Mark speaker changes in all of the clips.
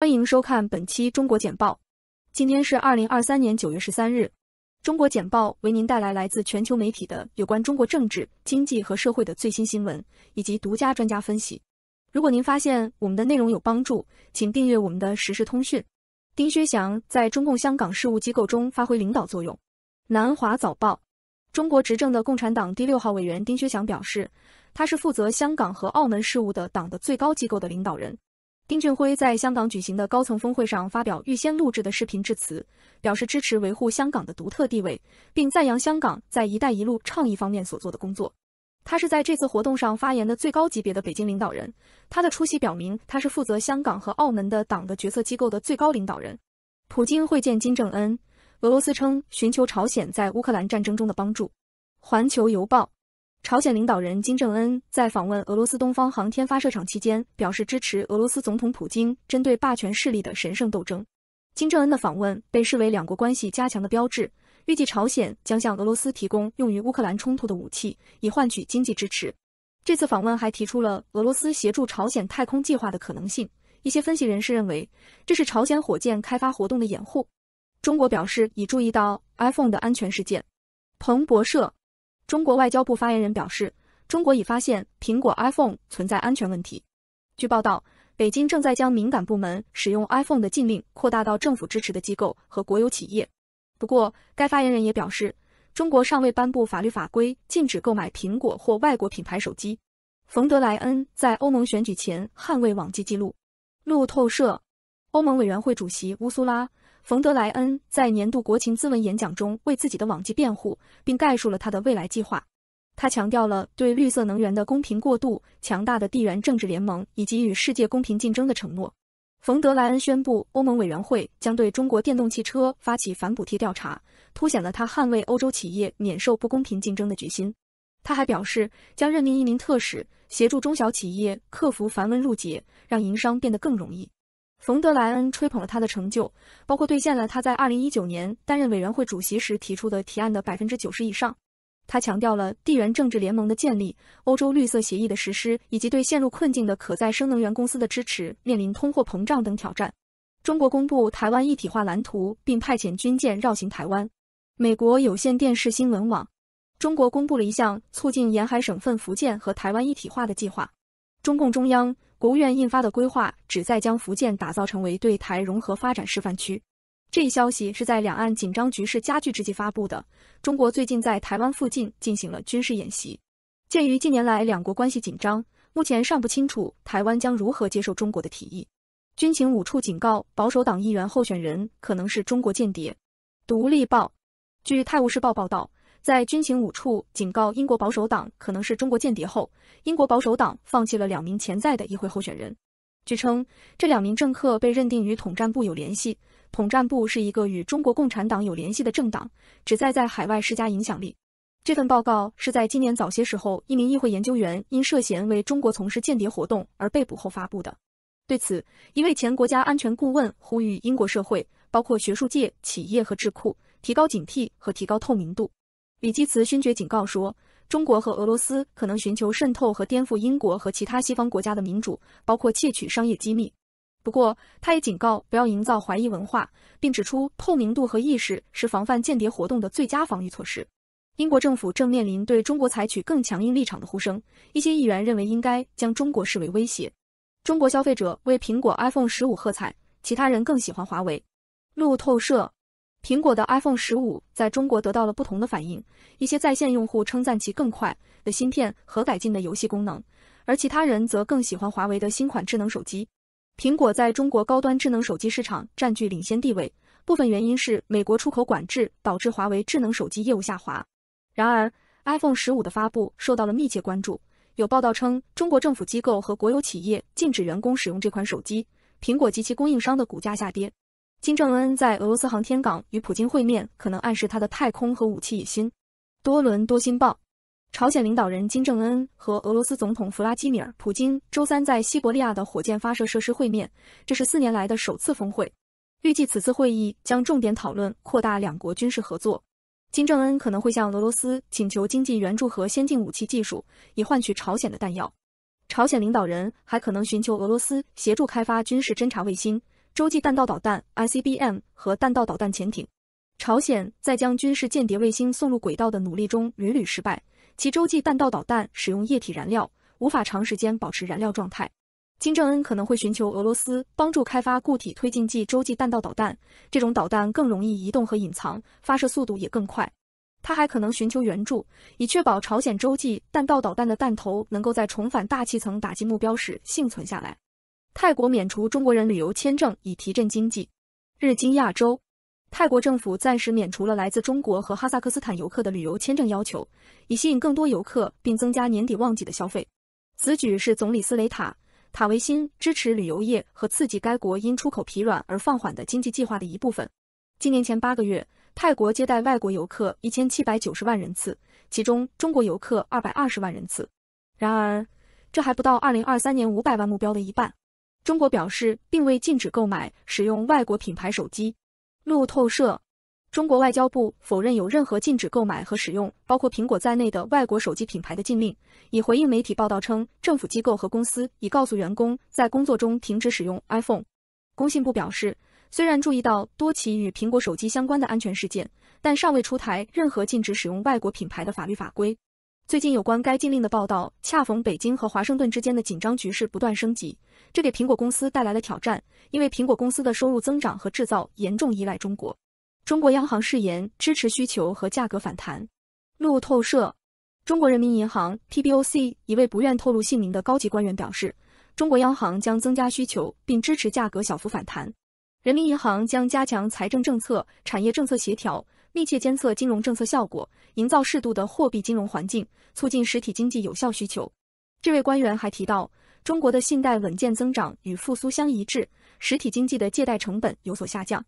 Speaker 1: 欢迎收看本期中国简报。今天是二零二三年九月十三日，中国简报为您带来来自全球媒体的有关中国政治、经济和社会的最新新闻，以及独家专家分析。如果您发现我们的内容有帮助，请订阅我们的实时通讯。丁薛祥在中共香港事务机构中发挥领导作用。南华早报。中国执政的共产党第六号委员丁薛祥表示，他是负责香港和澳门事务的党的最高机构的领导人。丁俊晖在香港举行的高层峰会上发表预先录制的视频致辞，表示支持维护香港的独特地位，并赞扬香港在“一带一路”倡议方面所做的工作。他是在这次活动上发言的最高级别的北京领导人，他的出席表明他是负责香港和澳门的党的决策机构的最高领导人。普京会见金正恩。俄罗斯称寻求朝鲜在乌克兰战争中的帮助。环球邮报，朝鲜领导人金正恩在访问俄罗斯东方航天发射场期间，表示支持俄罗斯总统普京针对霸权势力的神圣斗争。金正恩的访问被视为两国关系加强的标志，预计朝鲜将向俄罗斯提供用于乌克兰冲突的武器，以换取经济支持。这次访问还提出了俄罗斯协助朝鲜太空计划的可能性。一些分析人士认为，这是朝鲜火箭开发活动的掩护。中国表示已注意到 iPhone 的安全事件。彭博社，中国外交部发言人表示，中国已发现苹果 iPhone 存在安全问题。据报道，北京正在将敏感部门使用 iPhone 的禁令扩大到政府支持的机构和国有企业。不过，该发言人也表示，中国尚未颁布法律法规禁止购买苹果或外国品牌手机。冯德莱恩在欧盟选举前捍卫网际记录。路透社，欧盟委员会主席乌苏拉。冯德莱恩在年度国情咨文演讲中为自己的往绩辩护，并概述了他的未来计划。他强调了对绿色能源的公平过渡、强大的地缘政治联盟以及与世界公平竞争的承诺。冯德莱恩宣布，欧盟委员会将对中国电动汽车发起反补贴调查，凸显了他捍卫欧洲企业免受不公平竞争的决心。他还表示，将任命一名特使，协助中小企业克服繁文缛节，让营商变得更容易。冯德莱恩吹捧了他的成就，包括兑现了他在2019年担任委员会主席时提出的提案的百分之九十以上。他强调了地缘政治联盟的建立、欧洲绿色协议的实施，以及对陷入困境的可再生能源公司的支持。面临通货膨胀等挑战，中国公布台湾一体化蓝图，并派遣军舰绕行台湾。美国有线电视新闻网，中国公布了一项促进沿海省份福建和台湾一体化的计划。中共中央。国务院印发的规划旨在将福建打造成为对台融合发展示范区。这一消息是在两岸紧张局势加剧之际发布的。中国最近在台湾附近进行了军事演习。鉴于近年来两国关系紧张，目前尚不清楚台湾将如何接受中国的提议。军情五处警告保守党议员候选人可能是中国间谍。独立报，据《泰晤士报》报道。在军情五处警告英国保守党可能是中国间谍后，英国保守党放弃了两名潜在的议会候选人。据称，这两名政客被认定与统战部有联系。统战部是一个与中国共产党有联系的政党，旨在在海外施加影响力。这份报告是在今年早些时候，一名议会研究员因涉嫌为中国从事间谍活动而被捕后发布的。对此，一位前国家安全顾问呼吁英国社会，包括学术界、企业和智库，提高警惕和提高透明度。里基茨勋爵警告说，中国和俄罗斯可能寻求渗透和颠覆英国和其他西方国家的民主，包括窃取商业机密。不过，他也警告不要营造怀疑文化，并指出透明度和意识是防范间谍活动的最佳防御措施。英国政府正面临对中国采取更强硬立场的呼声，一些议员认为应该将中国视为威胁。中国消费者为苹果 iPhone 十五喝彩，其他人更喜欢华为。路透社。苹果的 iPhone 十五在中国得到了不同的反应，一些在线用户称赞其更快的芯片和改进的游戏功能，而其他人则更喜欢华为的新款智能手机。苹果在中国高端智能手机市场占据领先地位，部分原因是美国出口管制导致华为智能手机业务下滑。然而，iPhone 十五的发布受到了密切关注，有报道称中国政府机构和国有企业禁止员工使用这款手机，苹果及其供应商的股价下跌。金正恩在俄罗斯航天港与普京会面，可能暗示他的太空和武器野心。多伦多新报，朝鲜领导人金正恩和俄罗斯总统弗拉基米尔·普京周三在西伯利亚的火箭发射设施会面，这是四年来的首次峰会。预计此次会议将重点讨论扩大两国军事合作。金正恩可能会向俄罗斯请求经济援助和先进武器技术，以换取朝鲜的弹药。朝鲜领导人还可能寻求俄罗斯协助开发军事侦察卫星。洲际弹道导弹 （ICBM） 和弹道导弹潜艇。朝鲜在将军事间谍卫星送入轨道的努力中屡屡失败，其洲际弹道导弹使用液体燃料，无法长时间保持燃料状态。金正恩可能会寻求俄罗斯帮助开发固体推进剂洲际弹道导弹，这种导弹更容易移动和隐藏，发射速度也更快。他还可能寻求援助，以确保朝鲜洲际弹道导弹的弹头能够在重返大气层打击目标时幸存下来。泰国免除中国人旅游签证以提振经济。日经亚洲，泰国政府暂时免除了来自中国和哈萨克斯坦游客的旅游签证要求，以吸引更多游客并增加年底旺季的消费。此举是总理斯雷塔。塔维辛支持旅游业和刺激该国因出口疲软而放缓的经济计划的一部分。今年前八个月，泰国接待外国游客一千七百九十万人次，其中中国游客二百二十万人次。然而，这还不到二零二三年五百万目标的一半。中国表示并未禁止购买使用外国品牌手机。路透社。中国外交部否认有任何禁止购买和使用包括苹果在内的外国手机品牌的禁令，以回应媒体报道称，政府机构和公司已告诉员工在工作中停止使用 iPhone。工信部表示，虽然注意到多起与苹果手机相关的安全事件，但尚未出台任何禁止使用外国品牌的法律法规。最近有关该禁令的报道，恰逢北京和华盛顿之间的紧张局势不断升级，这给苹果公司带来了挑战，因为苹果公司的收入增长和制造严重依赖中国。中国央行誓言支持需求和价格反弹。路透社，中国人民银行 （PBOC） 一位不愿透露姓名的高级官员表示，中国央行将增加需求并支持价格小幅反弹。人民银行将加强财政政策、产业政策协调，密切监测金融政策效果，营造适度的货币金融环境，促进实体经济有效需求。这位官员还提到，中国的信贷稳健增长与复苏相一致，实体经济的借贷成本有所下降。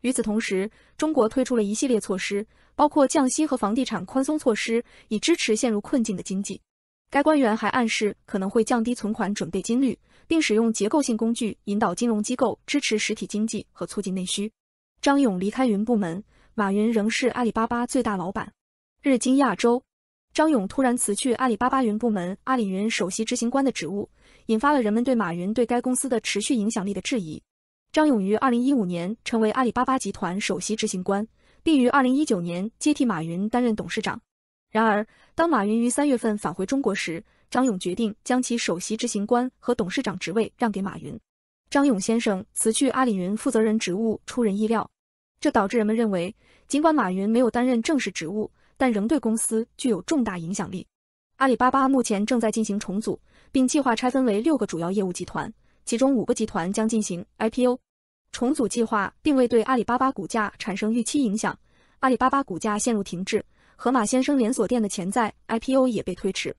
Speaker 1: 与此同时，中国推出了一系列措施，包括降息和房地产宽松措施，以支持陷入困境的经济。该官员还暗示可能会降低存款准备金率，并使用结构性工具引导金融机构支持实体经济和促进内需。张勇离开云部门，马云仍是阿里巴巴最大老板。日经亚洲，张勇突然辞去阿里巴巴云部门阿里云首席执行官的职务，引发了人们对马云对该公司的持续影响力的质疑。张勇于二零一五年成为阿里巴巴集团首席执行官，并于二零一九年接替马云担任董事长。然而，当马云于三月份返回中国时，张勇决定将其首席执行官和董事长职位让给马云。张勇先生辞去阿里云负责人职务出人意料，这导致人们认为，尽管马云没有担任正式职务，但仍对公司具有重大影响力。阿里巴巴目前正在进行重组，并计划拆分为六个主要业务集团。其中五个集团将进行 IPO，重组计划并未对阿里巴巴股价产生预期影响，阿里巴巴股价陷入停滞。盒马鲜生连锁店的潜在 IPO 也被推迟。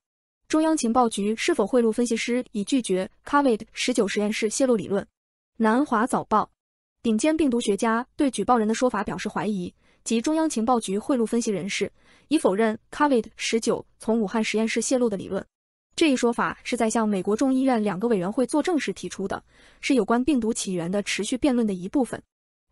Speaker 1: 中央情报局是否贿赂分析师已拒绝 COVID 十九实验室泄露理论。南华早报，顶尖病毒学家对举报人的说法表示怀疑，及中央情报局贿赂分析人士，以否认 COVID 十九从武汉实验室泄露的理论。这一说法是在向美国众议院两个委员会作证时提出的，是有关病毒起源的持续辩论的一部分。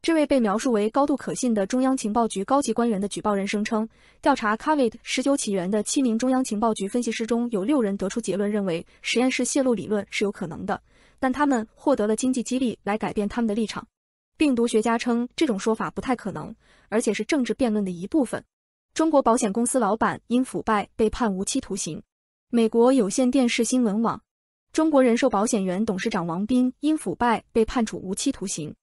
Speaker 1: 这位被描述为高度可信的中央情报局高级官员的举报人声称，调查 COVID-19 起源的七名中央情报局分析师中有六人得出结论，认为实验室泄露理论是有可能的，但他们获得了经济激励来改变他们的立场。病毒学家称这种说法不太可能，而且是政治辩论的一部分。中国保险公司老板因腐败被判无期徒刑。美国有线电视新闻网，中国人寿保险原董事长王斌因腐败被判处无期徒刑。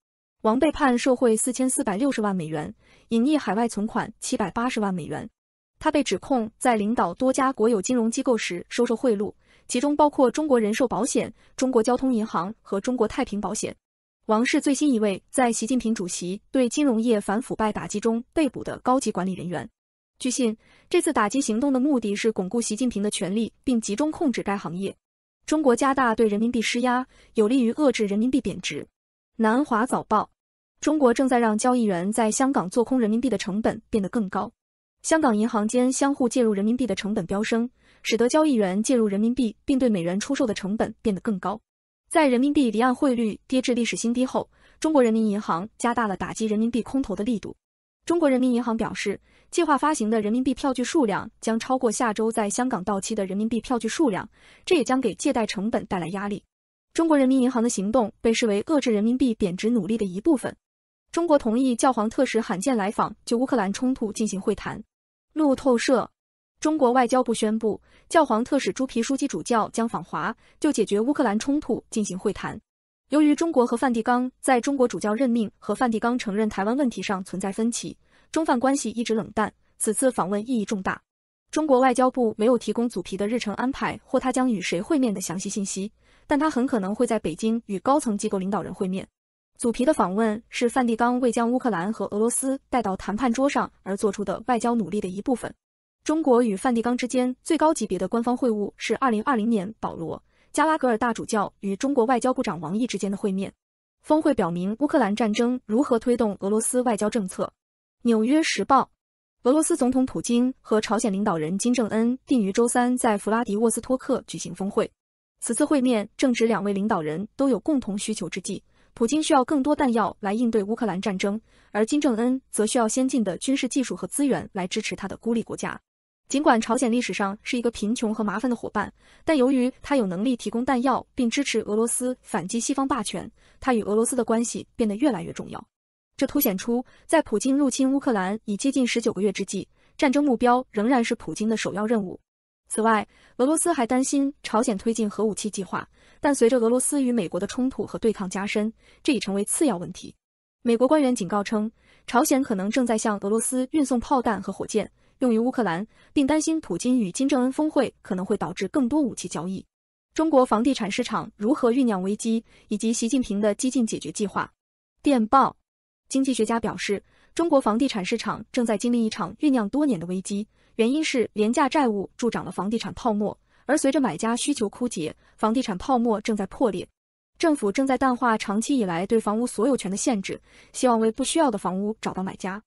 Speaker 1: 王被判受贿四千四百六十万美元，隐匿海外存款七百八十万美元。他被指控在领导多家国有金融机构时收受贿赂，其中包括中国人寿保险、中国交通银行和中国太平保险。王是最新一位在习近平主席对金融业反腐败打击中被捕的高级管理人员。据信，这次打击行动的目的是巩固习近平的权力，并集中控制该行业。中国加大对人民币施压，有利于遏制人民币贬值。南华早报：中国正在让交易员在香港做空人民币的成本变得更高。香港银行间相互介入人民币的成本飙升，使得交易员介入人民币并对美元出售的成本变得更高。在人民币离岸汇率跌至历史新低后，中国人民银行加大了打击人民币空头的力度。中国人民银行表示。计划发行的人民币票据数量将超过下周在香港到期的人民币票据数量，这也将给借贷成本带来压力。中国人民银行的行动被视为遏制人民币贬值努力的一部分。中国同意教皇特使罕见来访，就乌克兰冲突进行会谈。路透社，中国外交部宣布，教皇特使朱皮书记主教将访华，就解决乌克兰冲突进行会谈。由于中国和梵蒂冈在中国主教任命和梵蒂冈承认台湾问题上存在分歧，中梵关系一直冷淡。此次访问意义重大。中国外交部没有提供祖皮的日程安排或他将与谁会面的详细信息，但他很可能会在北京与高层机构领导人会面。祖皮的访问是梵蒂冈为将乌克兰和俄罗斯带到谈判桌上而做出的外交努力的一部分。中国与梵蒂冈之间最高级别的官方会晤是2020年保罗·加拉格尔大主教与中国外交部长王毅之间的会面。峰会表明乌克兰战争如何推动俄罗斯外交政策。《纽约时报》：俄罗斯总统普京和朝鲜领导人金正恩定于周三在弗拉迪沃斯托克举行峰会。此次会面正值两位领导人都有共同需求之际。普京需要更多弹药来应对乌克兰战争，而金正恩则需要先进的军事技术和资源来支持他的孤立国家。尽管朝鲜历史上是一个贫穷和麻烦的伙伴，但由于他有能力提供弹药并支持俄罗斯反击西方霸权，他与俄罗斯的关系变得越来越重要。这凸显出，在普京入侵乌克兰已接近十九个月之际，战争目标仍然是普京的首要任务。此外，俄罗斯还担心朝鲜推进核武器计划。但随着俄罗斯与美国的冲突和对抗加深，这已成为次要问题。美国官员警告称，朝鲜可能正在向俄罗斯运送炮弹和火箭，用于乌克兰，并担心普京与金正恩峰会可能会导致更多武器交易。中国房地产市场如何酝酿危机，以及习近平的激进解决计划？电报，经济学家表示，中国房地产市场正在经历一场酝酿多年的危机，原因是廉价债务助长了房地产泡沫。而随着买家需求枯竭，房地产泡沫正在破裂，政府正在淡化长期以来对房屋所有权的限制，希望为不需要的房屋找到买家。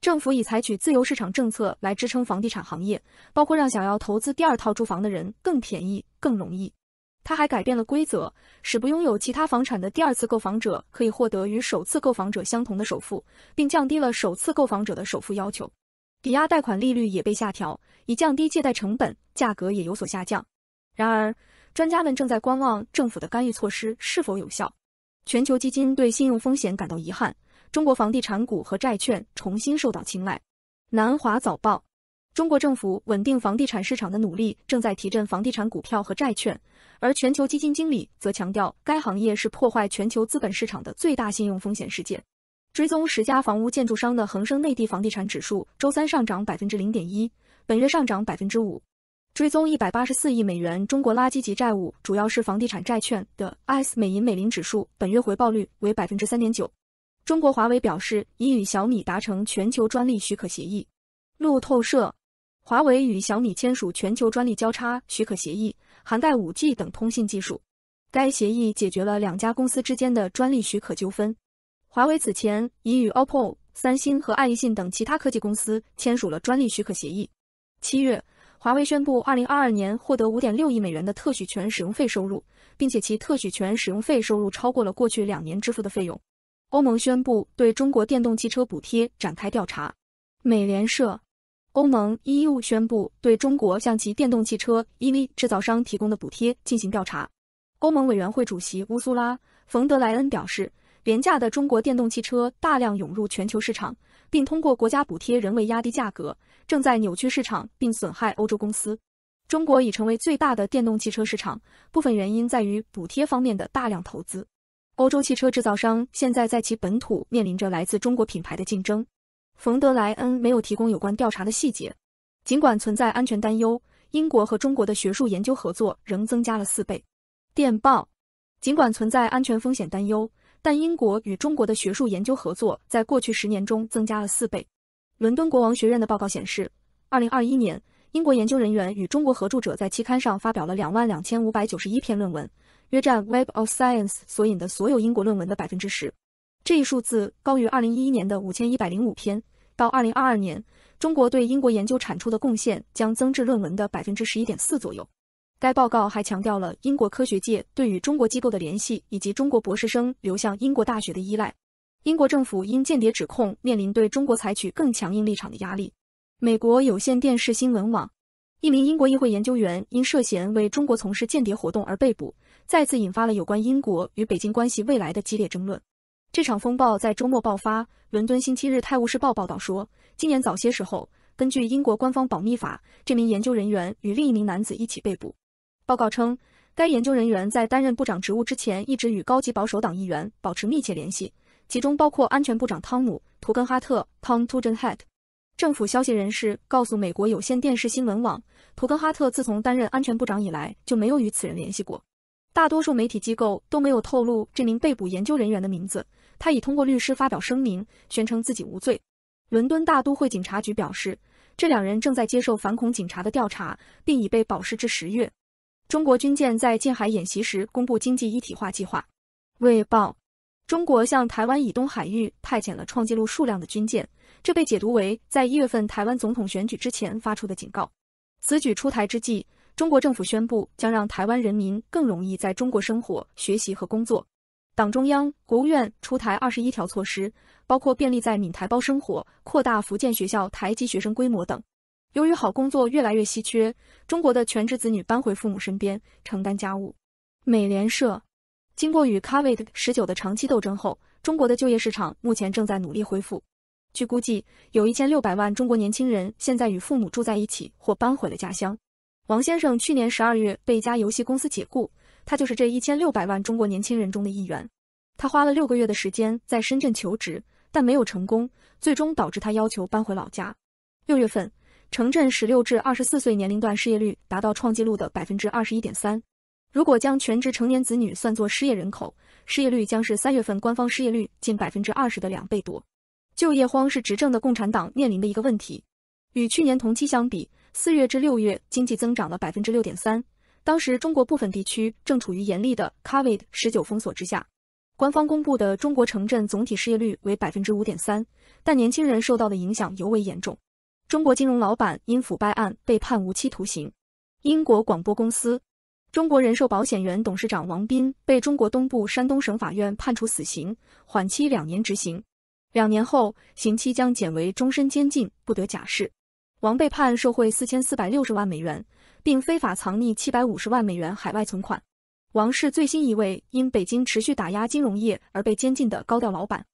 Speaker 1: 政府已采取自由市场政策来支撑房地产行业，包括让想要投资第二套住房的人更便宜、更容易。他还改变了规则，使不拥有其他房产的第二次购房者可以获得与首次购房者相同的首付，并降低了首次购房者的首付要求。抵押贷款利率也被下调，以降低借贷成本，价格也有所下降。然而，专家们正在观望政府的干预措施是否有效。全球基金对信用风险感到遗憾，中国房地产股和债券重新受到青睐。南华早报：中国政府稳定房地产市场的努力正在提振房地产股票和债券，而全球基金经理则强调该行业是破坏全球资本市场的最大信用风险事件。追踪十家房屋建筑商的恒生内地房地产指数周三上涨百分之零点一，本月上涨百分之五。追踪一百八十四亿美元中国垃圾级债务，主要是房地产债券的 ICE 美银美林指数，本月回报率为百分之三点九。中国华为表示已与小米达成全球专利许可协议。路透社，华为与小米签署全球专利交叉许可协议，涵盖 5G 等通信技术。该协议解决了两家公司之间的专利许可纠纷。华为此前已与 OPPO、三星和爱立信等其他科技公司签署了专利许可协议。七月。华为宣布，二零二二年获得五点六亿美元的特许权使用费收入，并且其特许权使用费收入超过了过去两年支付的费用。欧盟宣布对中国电动汽车补贴展开调查。美联社，欧盟 EU 宣布对中国向其电动汽车 EV 制造商提供的补贴进行调查。欧盟委员会主席乌苏拉·冯德莱恩表示，廉价的中国电动汽车大量涌入全球市场。并通过国家补贴人为压低价格，正在扭曲市场并损害欧洲公司。中国已成为最大的电动汽车市场，部分原因在于补贴方面的大量投资。欧洲汽车制造商现在在其本土面临着来自中国品牌的竞争。冯德莱恩没有提供有关调查的细节。尽管存在安全担忧，英国和中国的学术研究合作仍增加了四倍。电报，尽管存在安全风险担忧。但英国与中国的学术研究合作在过去十年中增加了四倍。伦敦国王学院的报告显示，二零二一年，英国研究人员与中国合著者在期刊上发表了两万两千五百九十一篇论文，约占 Web of Science 所引的所有英国论文的百分之十。这一数字高于二零一一年的五千一百零五篇。到二零二二年，中国对英国研究产出的贡献将增至论文的百分之十一点四左右。该报告还强调了英国科学界对与中国机构的联系，以及中国博士生流向英国大学的依赖。英国政府因间谍指控面临对中国采取更强硬立场的压力。美国有线电视新闻网，一名英国议会研究员因涉嫌为中国从事间谍活动而被捕，再次引发了有关英国与北京关系未来的激烈争论。这场风暴在周末爆发。伦敦星期日《泰晤士报》报道说，今年早些时候，根据英国官方保密法，这名研究人员与另一名男子一起被捕。报告称，该研究人员在担任部长职务之前，一直与高级保守党议员保持密切联系，其中包括安全部长汤姆·图根哈特 （Tom Tugendhat）。政府消息人士告诉美国有线电视新闻网，图根哈特自从担任安全部长以来就没有与此人联系过。大多数媒体机构都没有透露这名被捕研究人员的名字。他已通过律师发表声明，宣称自己无罪。伦敦大都会警察局表示，这两人正在接受反恐警察的调查，并已被保释至十月。中国军舰在近海演习时公布经济一体化计划。卫报：中国向台湾以东海域派遣了创纪录数量的军舰，这被解读为在一月份台湾总统选举之前发出的警告。此举出台之际，中国政府宣布将让台湾人民更容易在中国生活、学习和工作。党中央、国务院出台二十一条措施，包括便利在闽台胞生活、扩大福建学校台籍学生规模等。由于好工作越来越稀缺，中国的全职子女搬回父母身边承担家务。美联社经过与 COVID 十九的长期斗争后，中国的就业市场目前正在努力恢复。据估计，有一千六百万中国年轻人现在与父母住在一起或搬回了家乡。王先生去年十二月被一家游戏公司解雇。他就是这一千六百万中国年轻人中的一员。他花了六个月的时间在深圳求职，但没有成功，最终导致他要求搬回老家。六月份，城镇十六至二十四岁年龄段失业率达到创纪录的百分之二十一点三。如果将全职成年子女算作失业人口，失业率将是三月份官方失业率近百分之二十的两倍多。就业荒是执政的共产党面临的一个问题。与去年同期相比，四月至六月经济增长了百分之六点三。当时，中国部分地区正处于严厉的 COVID 十九封锁之下。官方公布的中国城镇总体失业率为百分之五点三，但年轻人受到的影响尤为严重。中国金融老板因腐败案被判无期徒刑。英国广播公司，中国人寿保险原董事长王斌被中国东部山东省法院判处死刑，缓期两年执行。两年后，刑期将减为终身监禁，不得假释。王被判受贿四千四百六十万美元。并非法藏匿七百五十万美元海外存款。王是最新一位因北京持续打压金融业而被监禁的高调老板。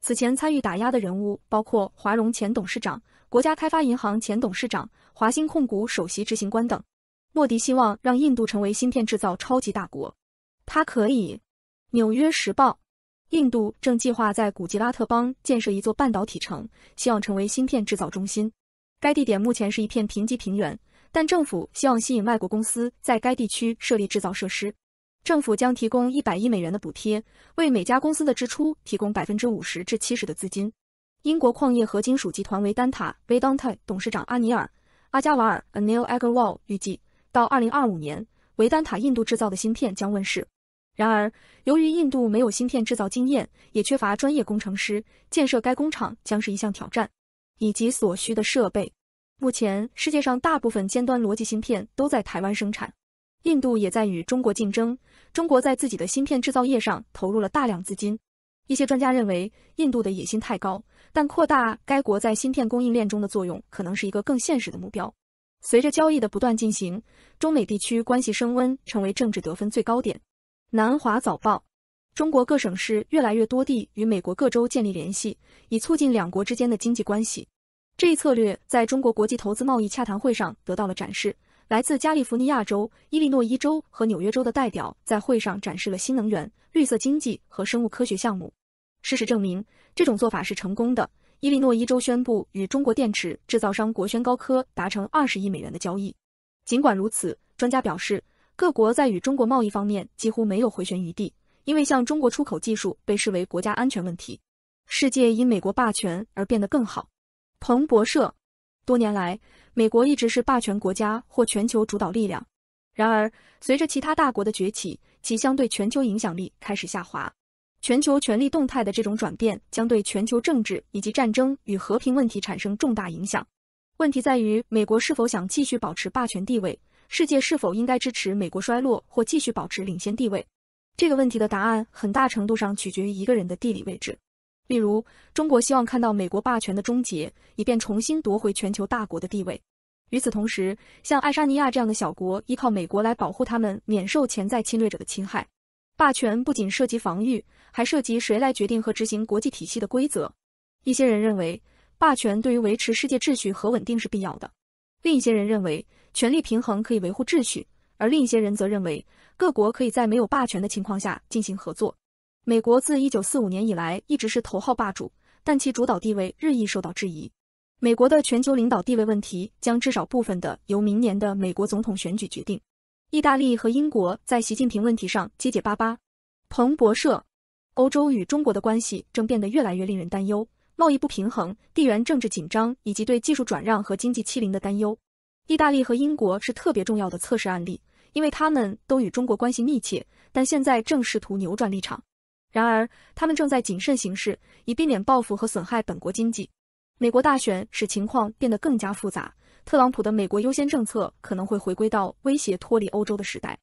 Speaker 1: 此前参与打压的人物包括华融前董事长、国家开发银行前董事长、华兴控股首席执行官等。莫迪希望让印度成为芯片制造超级大国。他可以。纽约时报：印度正计划在古吉拉特邦建设一座半导体城，希望成为芯片制造中心。该地点目前是一片贫瘠平原。但政府希望吸引外国公司在该地区设立制造设施，政府将提供一百亿美元的补贴，为每家公司的支出提供百分之五十至七十的资金。英国矿业和金属集团维丹塔 （Vedanta） 董事长阿尼尔·阿加瓦尔 （Anil Agarwal） 预计，到二零二五年，维丹塔印度制造的芯片将问世。然而，由于印度没有芯片制造经验，也缺乏专业工程师，建设该工厂将是一项挑战，以及所需的设备。目前，世界上大部分尖端逻辑芯片都在台湾生产，印度也在与中国竞争。中国在自己的芯片制造业上投入了大量资金。一些专家认为，印度的野心太高，但扩大该国在芯片供应链中的作用可能是一个更现实的目标。随着交易的不断进行，中美地区关系升温，成为政治得分最高点。南华早报：中国各省市越来越多地与美国各州建立联系，以促进两国之间的经济关系。这一策略在中国国际投资贸易洽谈会上得到了展示。来自加利福尼亚州、伊利诺伊州和纽约州的代表在会上展示了新能源、绿色经济和生物科学项目。事实证明，这种做法是成功的。伊利诺伊州宣布与中国电池制造商国轩高科达成二十亿美元的交易。尽管如此，专家表示，各国在与中国贸易方面几乎没有回旋余地，因为向中国出口技术被视为国家安全问题。世界因美国霸权而变得更好。彭博社，多年来，美国一直是霸权国家或全球主导力量。然而，随着其他大国的崛起，其相对全球影响力开始下滑。全球权力动态的这种转变将对全球政治以及战争与和平问题产生重大影响。问题在于，美国是否想继续保持霸权地位？世界是否应该支持美国衰落或继续保持领先地位？这个问题的答案很大程度上取决于一个人的地理位置。例如，中国希望看到美国霸权的终结，以便重新夺回全球大国的地位。与此同时，像爱沙尼亚这样的小国依靠美国来保护他们免受潜在侵略者的侵害。霸权不仅涉及防御，还涉及谁来决定和执行国际体系的规则。一些人认为，霸权对于维持世界秩序和稳定是必要的；另一些人认为，权力平衡可以维护秩序；而另一些人则认为，各国可以在没有霸权的情况下进行合作。美国自1945年以来一直是头号霸主，但其主导地位日益受到质疑。美国的全球领导地位问题将至少部分的由明年的美国总统选举决定。意大利和英国在习近平问题上结结巴巴。彭博社，欧洲与中国的关系正变得越来越令人担忧，贸易不平衡、地缘政治紧张以及对技术转让和经济欺凌的担忧。意大利和英国是特别重要的测试案例，因为他们都与中国关系密切，但现在正试图扭转立场。然而，他们正在谨慎行事，以避免报复和损害本国经济。美国大选使情况变得更加复杂。特朗普的美国优先政策可能会回归到威胁脱离欧洲的时代。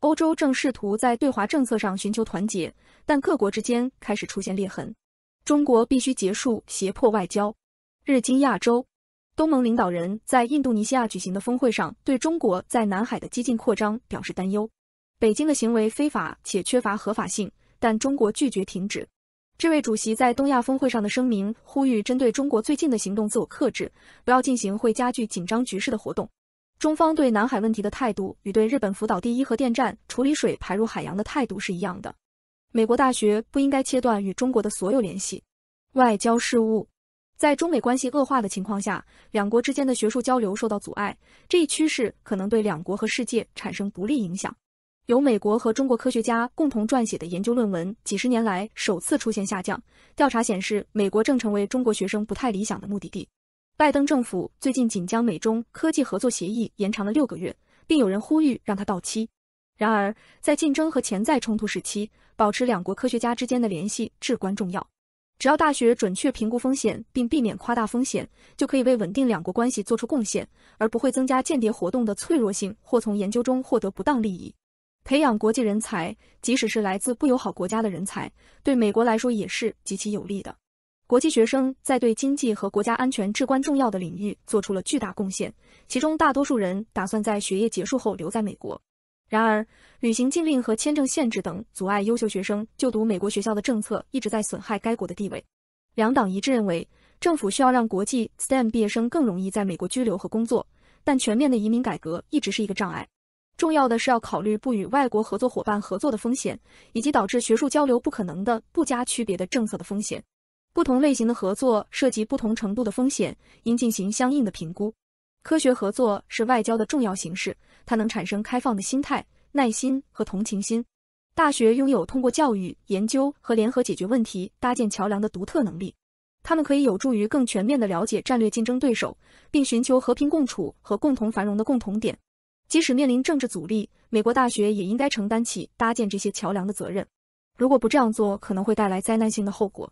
Speaker 1: 欧洲正试图在对华政策上寻求团结，但各国之间开始出现裂痕。中国必须结束胁迫外交。日经亚洲，东盟领导人在印度尼西亚举行的峰会上对中国在南海的激进扩张表示担忧。北京的行为非法且缺乏合法性，但中国拒绝停止。这位主席在东亚峰会上的声明呼吁，针对中国最近的行动自我克制，不要进行会加剧紧张局势的活动。中方对南海问题的态度与对日本福岛第一核电站处理水排入海洋的态度是一样的。美国大学不应该切断与中国的所有联系。外交事务，在中美关系恶化的情况下，两国之间的学术交流受到阻碍，这一趋势可能对两国和世界产生不利影响。由美国和中国科学家共同撰写的研究论文，几十年来首次出现下降。调查显示，美国正成为中国学生不太理想的目的地。拜登政府最近仅将美中科技合作协议延长了六个月，并有人呼吁让它到期。然而，在竞争和潜在冲突时期，保持两国科学家之间的联系至关重要。只要大学准确评估风险并避免夸大风险，就可以为稳定两国关系做出贡献，而不会增加间谍活动的脆弱性或从研究中获得不当利益。培养国际人才，即使是来自不友好国家的人才，对美国来说也是极其有利的。国际学生在对经济和国家安全至关重要的领域做出了巨大贡献，其中大多数人打算在学业结束后留在美国。然而，旅行禁令和签证限制等阻碍优秀学生就读美国学校的政策一直在损害该国的地位。两党一致认为，政府需要让国际 STEM 毕业生更容易在美国居留和工作，但全面的移民改革一直是一个障碍。重要的是要考虑不与外国合作伙伴合作的风险，以及导致学术交流不可能的不加区别的政策的风险。不同类型的合作涉及不同程度的风险，应进行相应的评估。科学合作是外交的重要形式，它能产生开放的心态、耐心和同情心。大学拥有通过教育、研究和联合解决问题、搭建桥梁的独特能力，它们可以有助于更全面地了解战略竞争对手，并寻求和平共处和共同繁荣的共同点。即使面临政治阻力，美国大学也应该承担起搭建这些桥梁的责任。如果不这样做，可能会带来灾难性的后果。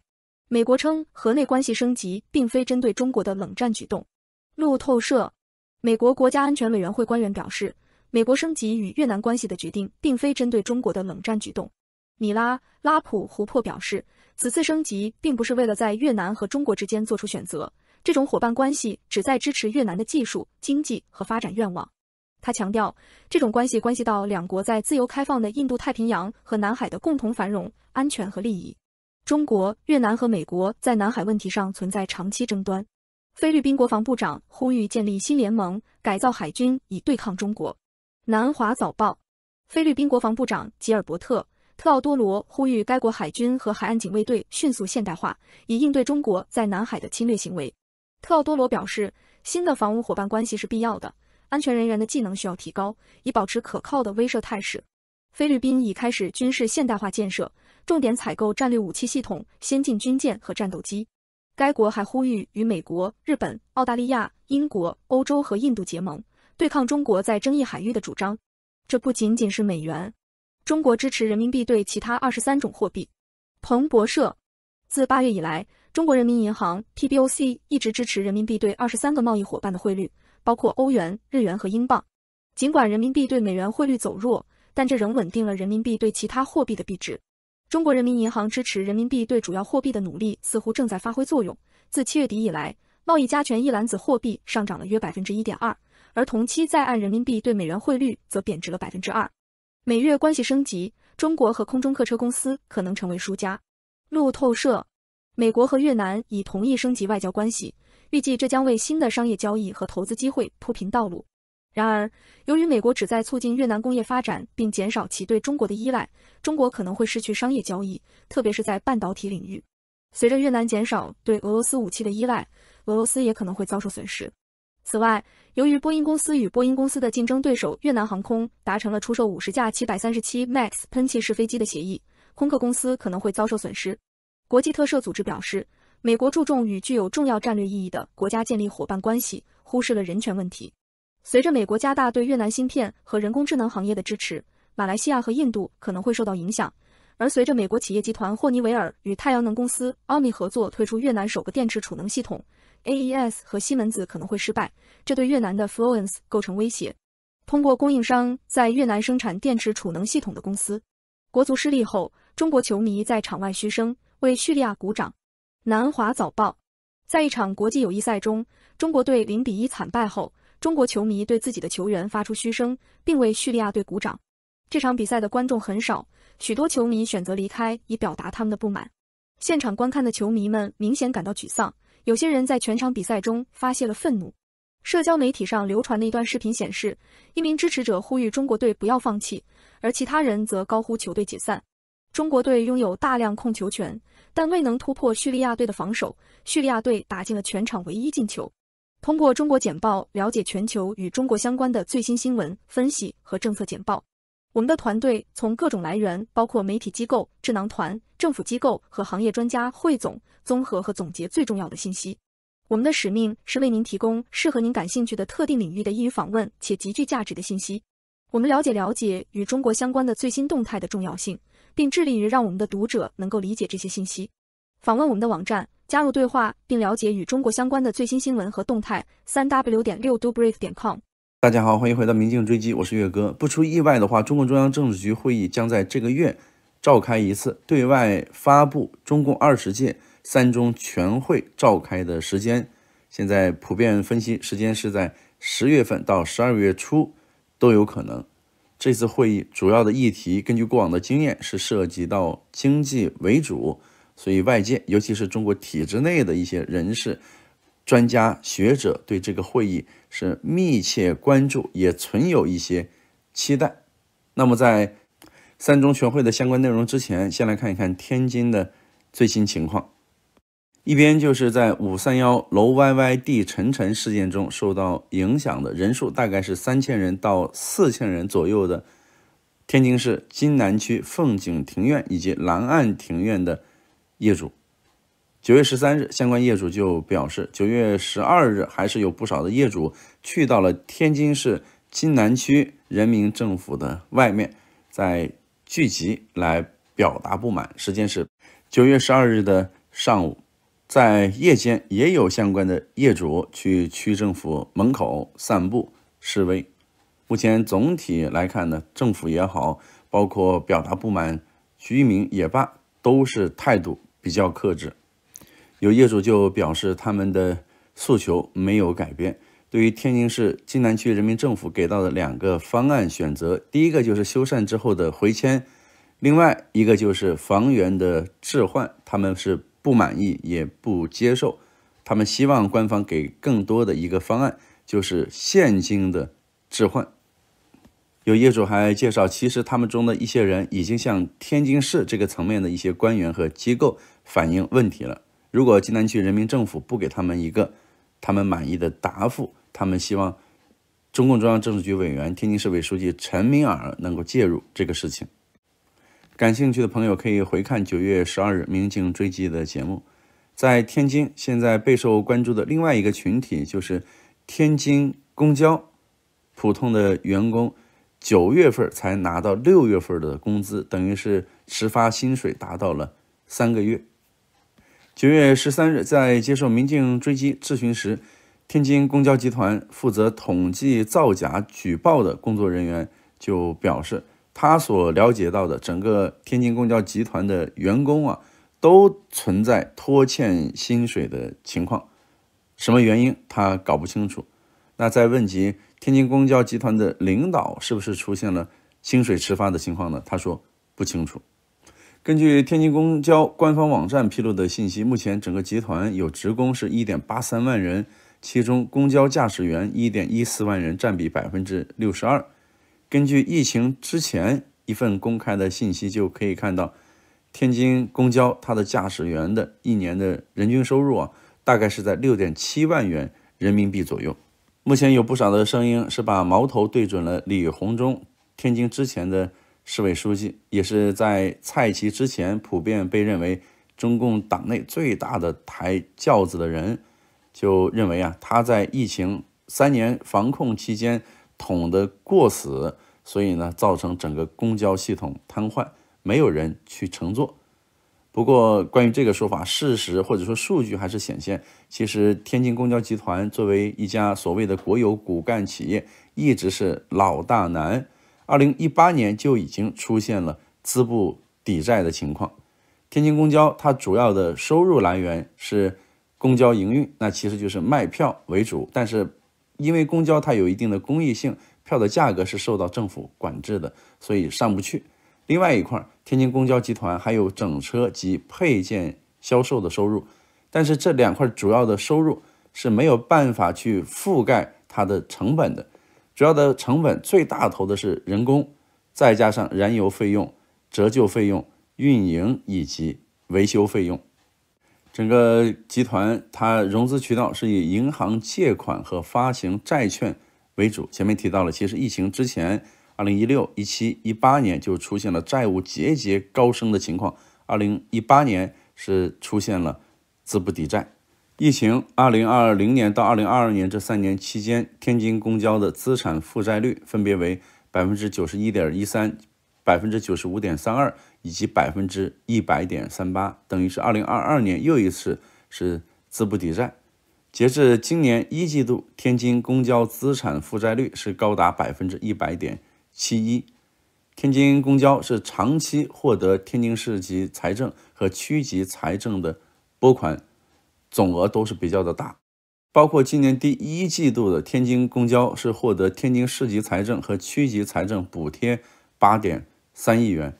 Speaker 1: 美国称河内关系升级并非针对中国的冷战举动。路透社，美国国家安全委员会官员表示，美国升级与越南关系的决定并非针对中国的冷战举动。米拉拉普湖泊表示，此次升级并不是为了在越南和中国之间做出选择，这种伙伴关系旨在支持越南的技术、经济和发展愿望。他强调，这种关系关系到两国在自由开放的印度太平洋和南海的共同繁荣、安全和利益。中国、越南和美国在南海问题上存在长期争端。菲律宾国防部长呼吁建立新联盟，改造海军以对抗中国。南华早报，菲律宾国防部长吉尔伯特·特奥多罗呼吁该国海军和海岸警卫队迅速现代化，以应对中国在南海的侵略行为。特奥多罗表示，新的防务伙伴关系是必要的。安全人员的技能需要提高，以保持可靠的威慑态势。菲律宾已开始军事现代化建设，重点采购战略武器系统、先进军舰和战斗机。该国还呼吁与美国、日本、澳大利亚、英国、欧洲和印度结盟，对抗中国在争议海域的主张。这不仅仅是美元，中国支持人民币对其他二十三种货币。彭博社，自八月以来，中国人民银行 （PBOC） 一直支持人民币对二十三个贸易伙伴的汇率。包括欧元、日元和英镑。尽管人民币对美元汇率走弱，但这仍稳定了人民币对其他货币的币值。中国人民银行支持人民币对主要货币的努力似乎正在发挥作用。自七月底以来，贸易加权一篮子货币上涨了约百分之一点二，而同期在岸人民币对美元汇率则贬值了百分之二。美越关系升级，中国和空中客车公司可能成为输家。路透社，美国和越南已同意升级外交关系，预计这将为新的商业交易和投资机会铺平道路。然而，由于美国旨在促进越南工业发展并减少其对中国的依赖，中国可能会失去商业交易，特别是在半导体领域。随着越南减少对俄罗斯武器的依赖，俄罗斯也可能会遭受损失。此外，由于波音公司与波音公司的竞争对手越南航空达成了出售五十架七百三十七 MAX 喷气式飞机的协议，空客公司可能会遭受损失。国际特赦组织表示，美国注重与具有重要战略意义的国家建立伙伴关系，忽视了人权问题。随着美国加大对越南芯片和人工智能行业的支持，马来西亚和印度可能会受到影响。而随着美国企业集团霍尼韦尔与太阳能公司奥米合作推出越南首个电池储能系统。AES 和西门子可能会失败，这对越南的 Fluence 构成威胁。通过供应商在越南生产电池储能系统的公司，国足失利后，中国球迷在场外嘘声，为叙利亚鼓掌。南华早报，在一场国际友谊赛中，中国队零比一惨败后，中国球迷对自己的球员发出嘘声，并为叙利亚队鼓掌。这场比赛的观众很少，许多球迷选择离开以表达他们的不满。现场观看的球迷们明显感到沮丧。有些人在全场比赛中发泄了愤怒。社交媒体上流传的一段视频显示，一名支持者呼吁中国队不要放弃，而其他人则高呼球队解散。中国队拥有大量控球权，但未能突破叙利亚队的防守。叙利亚队打进了全场唯一进球。通过中国简报了解全球与中国相关的最新新闻分析和政策简报。我们的团队从各种来源，包括媒体机构、智囊团、政府机构和行业专家汇总、综合和总结最重要的信息。我们的使命是为您提供适合您感兴趣的特定领域的易于访问且极具价值的信息。我们了解了解与中国相关的最新动态的重要性，并致力于让我们的读者能够理解这些信息。访问我们的网站，加入对话，并了解与中国相关的最新新闻和动态。三 w 点六 dobrief 点 com。
Speaker 2: 大家好，欢迎回到《明镜追击》，我是岳哥。不出意外的话，中共中央政治局会议将在这个月召开一次，对外发布中共二十届三中全会召开的时间。现在普遍分析，时间是在十月份到十二月初都有可能。这次会议主要的议题，根据过往的经验，是涉及到经济为主，所以外界，尤其是中国体制内的一些人士。专家学者对这个会议是密切关注，也存有一些期待。那么，在三中全会的相关内容之前，先来看一看天津的最新情况。一边就是在五三幺楼歪歪地沉沉事件中受到影响的人数大概是三千人到四千人左右的天津市津南区凤景庭院以及蓝岸庭院的业主。九月十三日，相关业主就表示，九月十二日还是有不少的业主去到了天津市津南区人民政府的外面，在聚集来表达不满。时间是九月十二日的上午，在夜间也有相关的业主去区政府门口散步示威。目前总体来看呢，政府也好，包括表达不满居民也罢，都是态度比较克制。有业主就表示，他们的诉求没有改变。对于天津市津南区人民政府给到的两个方案选择，第一个就是修缮之后的回迁，另外一个就是房源的置换，他们是不满意也不接受。他们希望官方给更多的一个方案，就是现金的置换。有业主还介绍，其实他们中的一些人已经向天津市这个层面的一些官员和机构反映问题了。如果济南区人民政府不给他们一个他们满意的答复，他们希望中共中央政治局委员、天津市委书记陈敏尔能够介入这个事情。感兴趣的朋友可以回看九月十二日《民警追击》的节目。在天津，现在备受关注的另外一个群体就是天津公交普通的员工，九月份才拿到六月份的工资，等于是迟发薪水达到了三个月。九月十三日，在接受民警追击质询时，天津公交集团负责统计造假举报的工作人员就表示，他所了解到的整个天津公交集团的员工啊，都存在拖欠薪水的情况，什么原因他搞不清楚。那在问及天津公交集团的领导是不是出现了薪水迟发的情况呢？他说不清楚。根据天津公交官方网站披露的信息，目前整个集团有职工是一点八三万人，其中公交驾驶员一点一四万人，占比百分之六十二。根据疫情之前一份公开的信息就可以看到，天津公交它的驾驶员的一年的人均收入啊，大概是在六点七万元人民币左右。目前有不少的声音是把矛头对准了李鸿忠，天津之前的。市委书记也是在蔡奇之前普遍被认为中共党内最大的抬轿子的人，就认为啊他在疫情三年防控期间捅得过死，所以呢造成整个公交系统瘫痪，没有人去乘坐。不过关于这个说法，事实或者说数据还是显现，其实天津公交集团作为一家所谓的国有骨干企业，一直是老大难。二零一八年就已经出现了资不抵债的情况。天津公交它主要的收入来源是公交营运，那其实就是卖票为主。但是因为公交它有一定的公益性，票的价格是受到政府管制的，所以上不去。另外一块，天津公交集团还有整车及配件销售的收入，但是这两块主要的收入是没有办法去覆盖它的成本的。主要的成本最大头的是人工，再加上燃油费用、折旧费用、运营以及维修费用。整个集团它融资渠道是以银行借款和发行债券为主。前面提到了，其实疫情之前，二零一六、一七、一八年就出现了债务节节高升的情况，二零一八年是出现了资不抵债。疫情，二零二零年到二零二二年这三年期间，天津公交的资产负债率分别为百分之九十一点一三、百分之九十五点三二以及百分之一百点三八，等于是二零二二年又一次是资不抵债。截至今年一季度，天津公交资产负债率是高达百分之一百点七一。天津公交是长期获得天津市级财政和区级财政的拨款。总额都是比较的大，包括今年第一季度的天津公交是获得天津市级财政和区级财政补贴八点三亿元。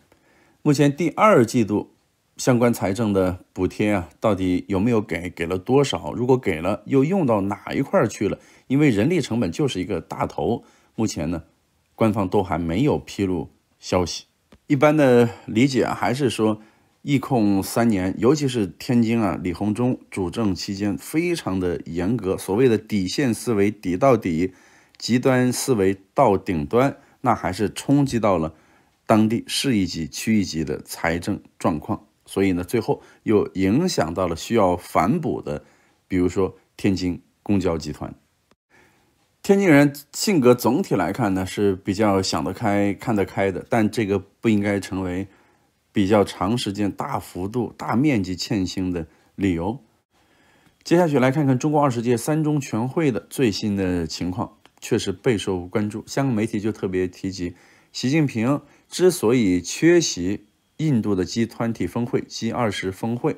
Speaker 2: 目前第二季度相关财政的补贴啊，到底有没有给？给了多少？如果给了，又用到哪一块去了？因为人力成本就是一个大头，目前呢，官方都还没有披露消息。一般的理解啊，还是说。疫控三年，尤其是天津啊，李鸿忠主政期间非常的严格，所谓的底线思维底到底，极端思维到顶端，那还是冲击到了当地市一级、区一级的财政状况，所以呢，最后又影响到了需要反哺的，比如说天津公交集团。天津人性格总体来看呢是比较想得开、看得开的，但这个不应该成为。比较长时间、大幅度、大面积欠薪的理由。接下去来看看中国二十届三中全会的最新的情况，确实备受关注。香港媒体就特别提及，习近平之所以缺席印度的 G 团体峰会、G20 峰会，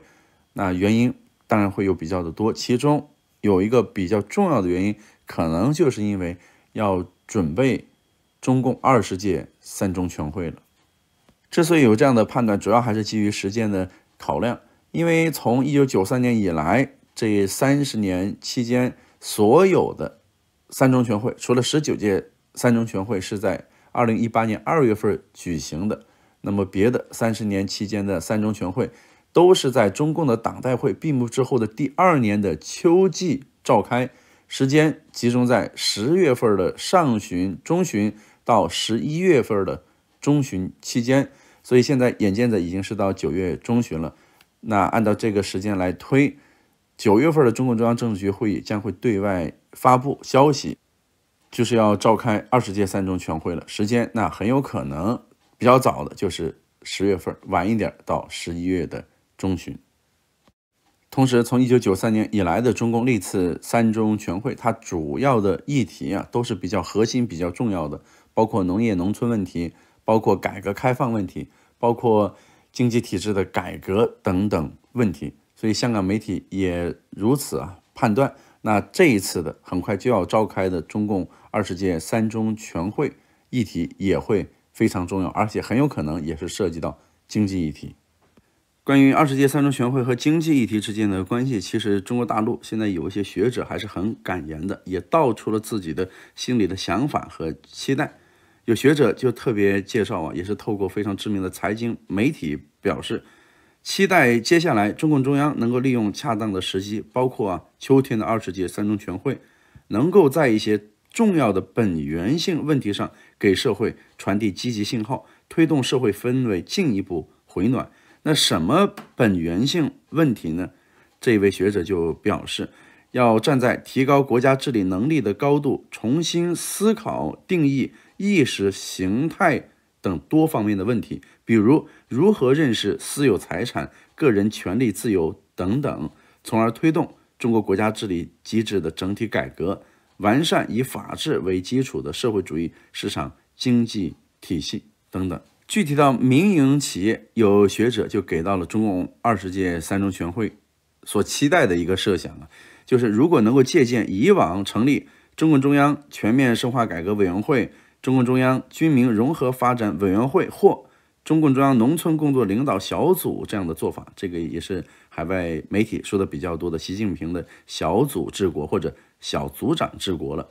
Speaker 2: 那原因当然会有比较的多，其中有一个比较重要的原因，可能就是因为要准备中共二十届三中全会了。之所以有这样的判断，主要还是基于时间的考量。因为从一九九三年以来，这三十年期间，所有的三中全会，除了十九届三中全会是在二零一八年二月份举行的，那么别的三十年期间的三中全会，都是在中共的党代会闭幕之后的第二年的秋季召开，时间集中在十月份的上旬、中旬到十一月份的。中旬期间，所以现在眼见着已经是到九月中旬了。那按照这个时间来推，九月份的中共中央政治局会议将会对外发布消息，就是要召开二十届三中全会了。时间那很有可能比较早的就是十月份，晚一点到十一月的中旬。同时，从一九九三年以来的中共历次三中全会，它主要的议题啊都是比较核心、比较重要的，包括农业农村问题。包括改革开放问题，包括经济体制的改革等等问题，所以香港媒体也如此啊判断。那这一次的很快就要召开的中共二十届三中全会议题也会非常重要，而且很有可能也是涉及到经济议题。关于二十届三中全会和经济议题之间的关系，其实中国大陆现在有一些学者还是很敢言的，也道出了自己的心里的想法和期待。有学者就特别介绍啊，也是透过非常知名的财经媒体表示，期待接下来中共中央能够利用恰当的时机，包括啊秋天的二十届三中全会，能够在一些重要的本源性问题上给社会传递积极信号，推动社会氛围进一步回暖。那什么本源性问题呢？这位学者就表示，要站在提高国家治理能力的高度，重新思考定义意识形态等多方面的问题，比如如何认识私有财产、个人权利自由等等，从而推动中国国家治理机制的整体改革，完善以法治为基础的社会主义市场经济体系等等。具体到民营企业，有学者就给到了中共二十届三中全会所期待的一个设想啊，就是如果能够借鉴以往成立中共中央全面深化改革委员会、中共中央军民融合发展委员会或中共中央农村工作领导小组这样的做法，这个也是海外媒体说的比较多的习近平的小组治国或者小组长治国了。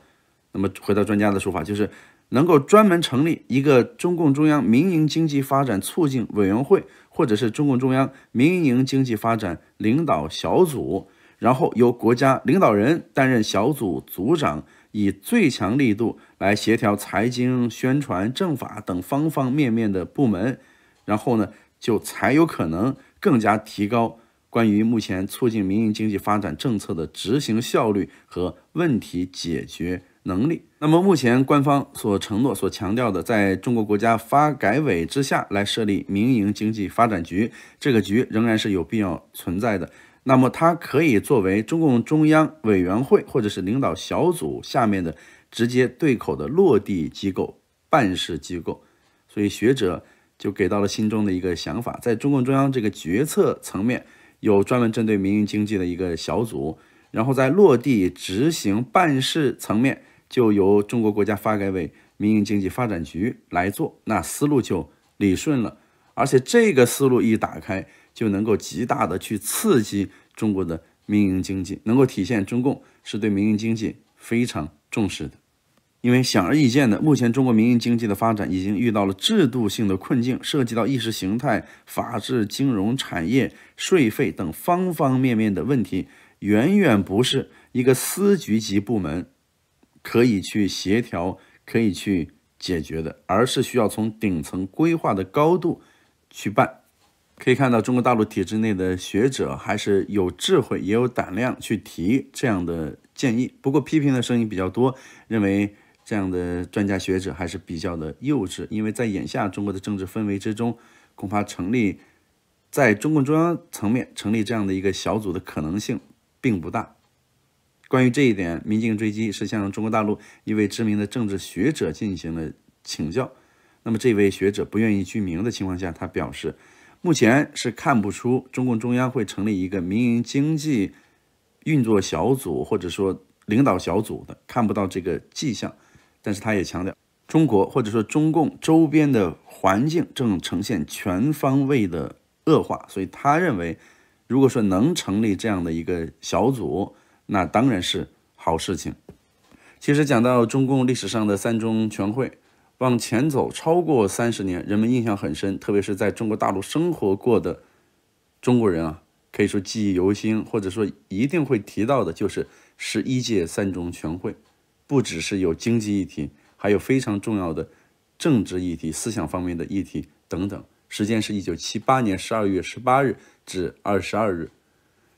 Speaker 2: 那么回到专家的说法，就是。能够专门成立一个中共中央民营经济发展促进委员会，或者是中共中央民营经济发展领导小组，然后由国家领导人担任小组组长，以最强力度来协调财经、宣传、政法等方方面面的部门，然后呢，就才有可能更加提高关于目前促进民营经济发展政策的执行效率和问题解决。能力。那么目前官方所承诺、所强调的，在中国国家发改委之下来设立民营经济发展局，这个局仍然是有必要存在的。那么它可以作为中共中央委员会或者是领导小组下面的直接对口的落地机构、办事机构。所以学者就给到了心中的一个想法，在中共中央这个决策层面有专门针对民营经济的一个小组，然后在落地执行办事层面。就由中国国家发改委民营经济发展局来做，那思路就理顺了。而且这个思路一打开，就能够极大的去刺激中国的民营经济，能够体现中共是对民营经济非常重视的。因为显而易见的，目前中国民营经济的发展已经遇到了制度性的困境，涉及到意识形态、法治、金融、产业、税费等方方面面的问题，远远不是一个司局级部门。可以去协调，可以去解决的，而是需要从顶层规划的高度去办。可以看到，中国大陆体制内的学者还是有智慧，也有胆量去提这样的建议。不过，批评的声音比较多，认为这样的专家学者还是比较的幼稚，因为在眼下中国的政治氛围之中，恐怕成立在中共中央层面成立这样的一个小组的可能性并不大。关于这一点，民进追击是向中国大陆一位知名的政治学者进行了请教。那么，这位学者不愿意具名的情况下，他表示，目前是看不出中共中央会成立一个民营经济运作小组或者说领导小组的，看不到这个迹象。但是，他也强调，中国或者说中共周边的环境正呈现全方位的恶化，所以他认为，如果说能成立这样的一个小组，那当然是好事情。其实讲到中共历史上的三中全会，往前走超过三十年，人们印象很深，特别是在中国大陆生活过的中国人啊，可以说记忆犹新，或者说一定会提到的，就是十一届三中全会。不只是有经济议题，还有非常重要的政治议题、思想方面的议题等等。时间是一九七八年十二月十八日至二十二日。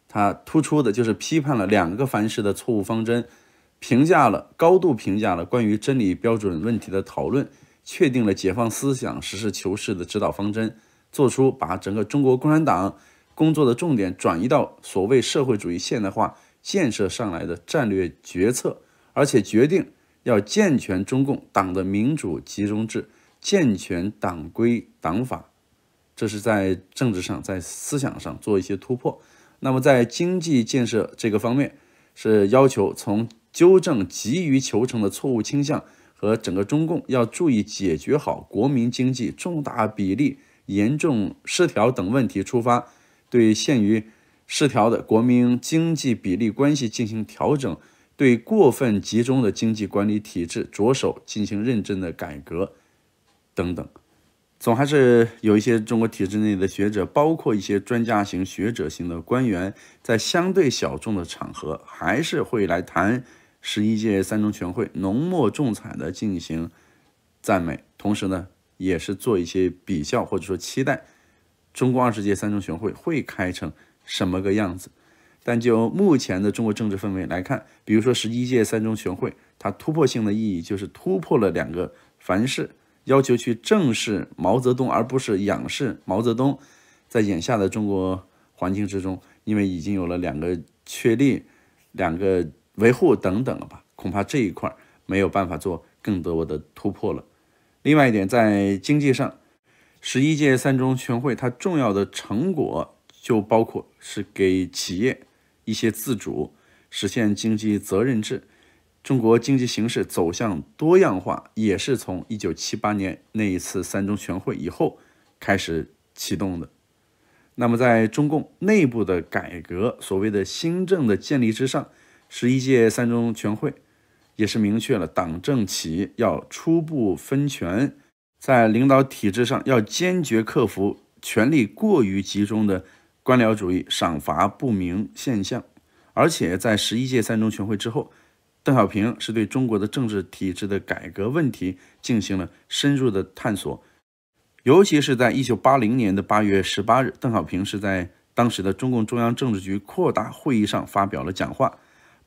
Speaker 2: 他突出的就是批判了两个凡是的错误方针，评价了高度评价了关于真理标准问题的讨论，确定了解放思想、实事求是的指导方针，做出把整个中国共产党工作的重点转移到所谓社会主义现代化建设上来的战略决策，而且决定要健全中共党的民主集中制，健全党规党法，这是在政治上、在思想上做一些突破。那么在经济建设这个方面，是要求从纠正急于求成的错误倾向和整个中共要注意解决好国民经济重大比例严重失调等问题出发，对陷于失调的国民经济比例关系进行调整，对过分集中的经济管理体制着手进行认真的改革，等等。总还是有一些中国体制内的学者，包括一些专家型、学者型的官员，在相对小众的场合，还是会来谈十一届三中全会，浓墨重彩的进行赞美，同时呢，也是做一些比较或者说期待中国二十届三中全会会开成什么个样子。但就目前的中国政治氛围来看，比如说十一届三中全会，它突破性的意义就是突破了两个凡是。要求去正视毛泽东，而不是仰视毛泽东。在眼下的中国环境之中，因为已经有了两个确立、两个维护等等了吧，恐怕这一块没有办法做更多的突破了。另外一点，在经济上，十一届三中全会它重要的成果就包括是给企业一些自主，实现经济责任制。中国经济形势走向多样化，也是从一九七八年那一次三中全会以后开始启动的。那么，在中共内部的改革、所谓的新政的建立之上，十一届三中全会也是明确了党政企要初步分权，在领导体制上要坚决克服权力过于集中的官僚主义、赏罚不明现象，而且在十一届三中全会之后。邓小平是对中国的政治体制的改革问题进行了深入的探索，尤其是在一九八零年的八月十八日，邓小平是在当时的中共中央政治局扩大会议上发表了讲话，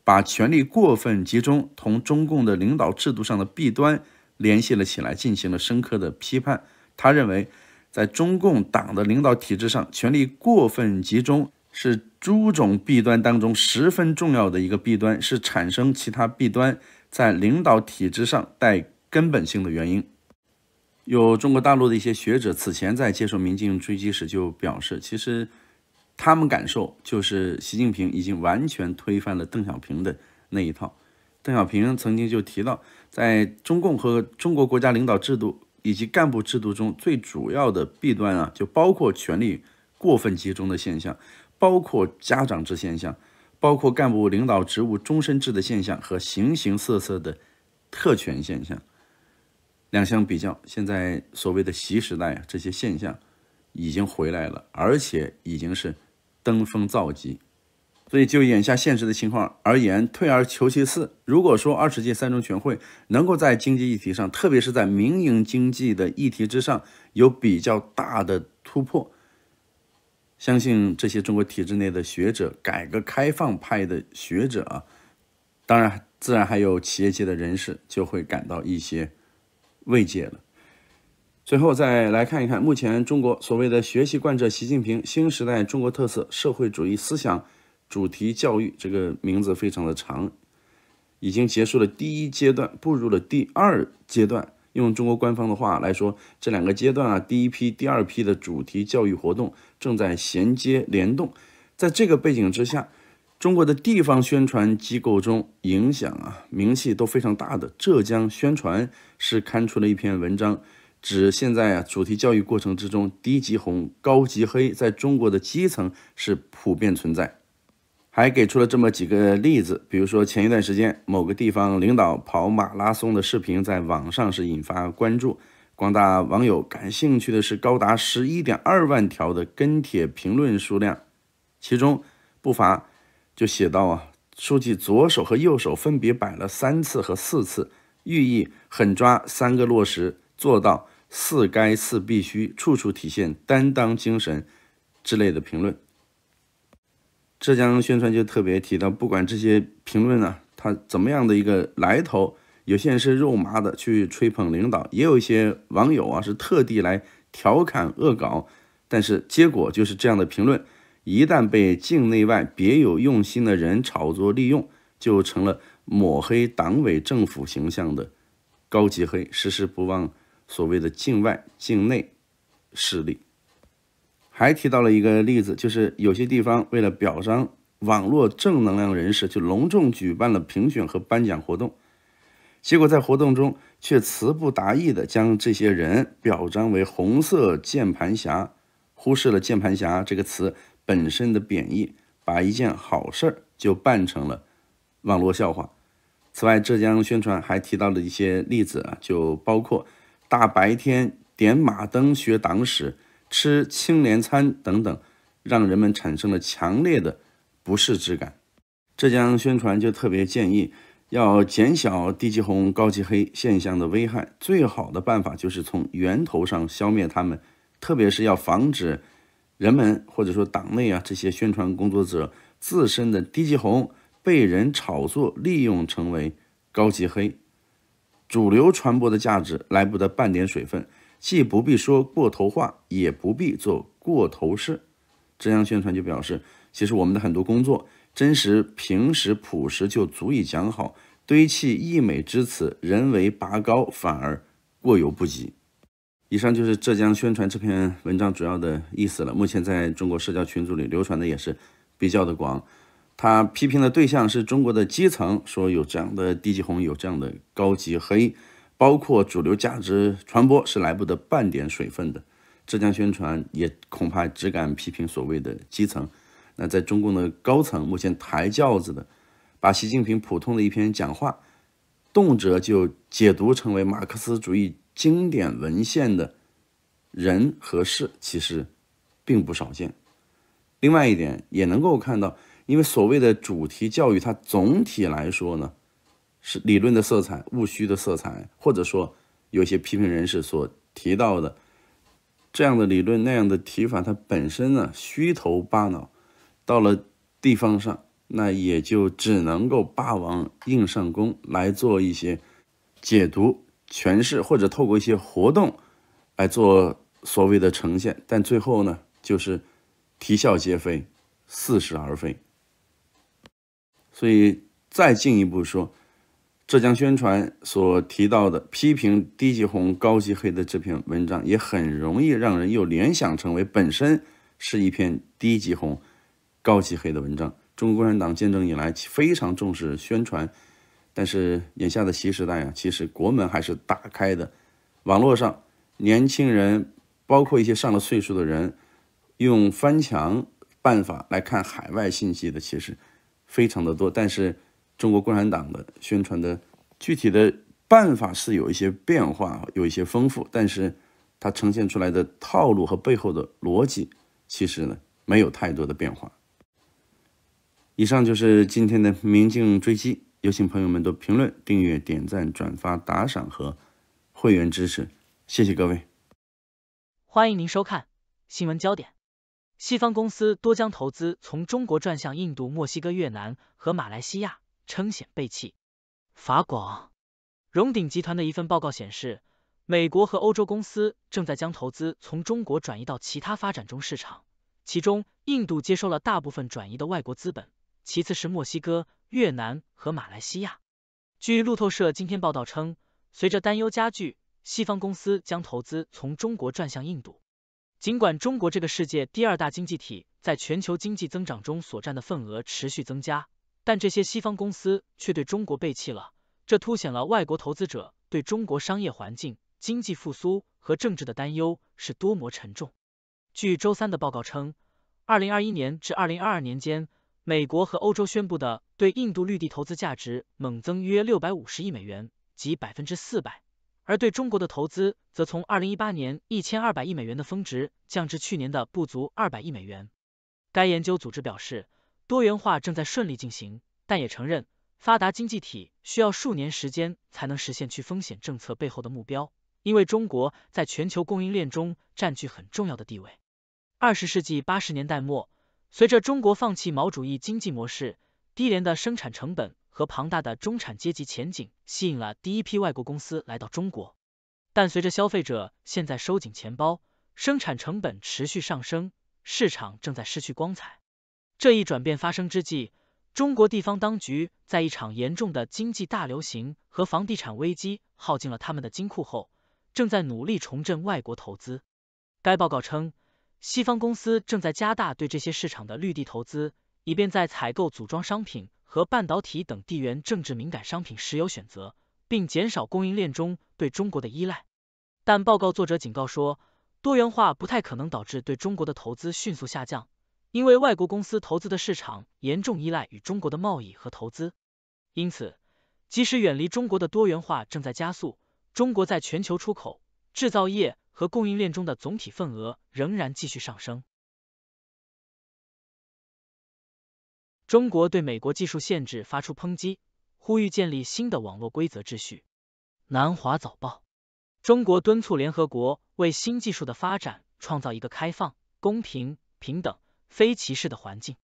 Speaker 2: 把权力过分集中同中共的领导制度上的弊端联系了起来，进行了深刻的批判。他认为，在中共党的领导体制上，权力过分集中。是诸种弊端当中十分重要的一个弊端，是产生其他弊端在领导体制上带根本性的原因。有中国大陆的一些学者此前在接受民进追击时就表示，其实他们感受就是习近平已经完全推翻了邓小平的那一套。邓小平曾经就提到，在中共和中国国家领导制度以及干部制度中最主要的弊端啊，就包括权力过分集中的现象。包括家长制现象，包括干部领导职务终身制的现象和形形色色的特权现象。两相比较，现在所谓的“习时代”啊，这些现象已经回来了，而且已经是登峰造极。所以，就眼下现实的情况而言，退而求其次，如果说二十届三中全会能够在经济议题上，特别是在民营经济的议题之上有比较大的突破。相信这些中国体制内的学者、改革开放派的学者啊，当然自然还有企业界的人士，就会感到一些慰藉了。最后再来看一看，目前中国所谓的学习贯彻习近平新时代中国特色社会主义思想主题教育，这个名字非常的长，已经结束了第一阶段，步入了第二阶段。用中国官方的话来说，这两个阶段啊，第一批、第二批的主题教育活动正在衔接联动。在这个背景之下，中国的地方宣传机构中影响啊、名气都非常大的浙江宣传是刊出了一篇文章，指现在啊，主题教育过程之中，低级红、高级黑在中国的基层是普遍存在。还给出了这么几个例子，比如说前一段时间某个地方领导跑马拉松的视频在网上是引发关注，广大网友感兴趣的是高达十一点二万条的跟帖评论数量，其中不乏就写到啊，书记左手和右手分别摆了三次和四次，寓意狠抓三个落实做到四该四必须，处处体现担当精神之类的评论。浙江宣传就特别提到，不管这些评论呢，它怎么样的一个来头，有些人是肉麻的去吹捧领导，也有一些网友啊是特地来调侃恶搞，但是结果就是这样的评论，一旦被境内外别有用心的人炒作利用，就成了抹黑党委政府形象的高级黑，时时不忘所谓的境外境内势力。还提到了一个例子，就是有些地方为了表彰网络正能量人士，就隆重举办了评选和颁奖活动。结果在活动中却词不达意地将这些人表彰为“红色键盘侠”，忽视了“键盘侠”这个词本身的贬义，把一件好事儿就办成了网络笑话。此外，浙江宣传还提到了一些例子啊，就包括大白天点马灯学党史、吃青年餐等等，让人们产生了强烈的不适之感。浙江宣传就特别建议。要减小低级红、高级黑现象的危害，最好的办法就是从源头上消灭它们，特别是要防止人们或者说党内啊这些宣传工作者自身的低级红被人炒作利用成为高级黑。主流传播的价值来不得半点水分，既不必说过头话，也不必做过头事。浙江宣传就表示，其实我们的很多工作。真实、平实、朴实就足以讲好，堆砌溢美之词，人为拔高反而过犹不及。以上就是浙江宣传这篇文章主要的意思了。目前在中国社交群组里流传的也是比较的广。他批评的对象是中国的基层，说有这样的低级红，有这样的高级黑，包括主流价值传播是来不得半点水分的。浙江宣传也恐怕只敢批评所谓的基层。那在中共的高层，目前抬轿子的，把习近平普通的一篇讲话，动辄就解读成为马克思主义经典文献的人和事，其实并不少见。另外一点也能够看到，因为所谓的主题教育，它总体来说呢，是理论的色彩、务虚的色彩，或者说有些批评人士所提到的这样的理论那样的提法，它本身呢虚头巴脑。到了地方上，那也就只能够霸王硬上弓来做一些解读、诠释，或者透过一些活动来做所谓的呈现。但最后呢，就是啼笑皆非，似是而非。所以再进一步说，浙江宣传所提到的批评低级红、高级黑的这篇文章，也很容易让人又联想成为本身是一篇低级红。高级黑的文章，中国共产党建政以来非常重视宣传，但是眼下的新时代啊，其实国门还是打开的。网络上，年轻人，包括一些上了岁数的人，用翻墙办法来看海外信息的，其实非常的多。但是中国共产党的宣传的具体的办法是有一些变化，有一些丰富，但是它呈现出来的套路和背后的逻辑，其实呢，没有太多的变化。以上就是今天的明镜追击，有请朋友们的评论、订阅、点赞、转发、打赏和会员支持，谢谢各位。
Speaker 3: 欢迎您收看新闻焦点。西方公司多将投资从中国转向印度、墨西哥、越南和马来西亚，称显背弃。法广荣鼎集团的一份报告显示，美国和欧洲公司正在将投资从中国转移到其他发展中市场，其中印度接收了大部分转移的外国资本。其次是墨西哥、越南和马来西亚。据路透社今天报道称，随着担忧加剧，西方公司将投资从中国转向印度。尽管中国这个世界第二大经济体在全球经济增长中所占的份额持续增加，但这些西方公司却对中国背弃了。这凸显了外国投资者对中国商业环境、经济复苏和政治的担忧是多么沉重。据周三的报告称，二零二一年至二零二二年间。美国和欧洲宣布的对印度绿地投资价值猛增约六百五十亿美元，即百分之四百，而对中国的投资则从二零一八年一千二百亿美元的峰值降至去年的不足二百亿美元。该研究组织表示，多元化正在顺利进行，但也承认发达经济体需要数年时间才能实现去风险政策背后的目标，因为中国在全球供应链中占据很重要的地位。二十世纪八十年代末。随着中国放弃毛主义经济模式，低廉的生产成本和庞大的中产阶级前景吸引了第一批外国公司来到中国。但随着消费者现在收紧钱包，生产成本持续上升，市场正在失去光彩。这一转变发生之际，中国地方当局在一场严重的经济大流行和房地产危机耗尽了他们的金库后，正在努力重振外国投资。该报告称。西方公司正在加大对这些市场的绿地投资，以便在采购组装商品和半导体等地缘政治敏感商品时有选择，并减少供应链中对中国的依赖。但报告作者警告说，多元化不太可能导致对中国的投资迅速下降，因为外国公司投资的市场严重依赖与中国的贸易和投资。因此，即使远离中国的多元化正在加速，中国在全球出口、制造业和供应链中的总体份额仍然继续上升。中国对美国技术限制发出抨击，呼吁建立新的网络规则秩序。南华早报：中国敦促联合国为新技术的发展创造一个开放、公平、平等、非歧视的环境。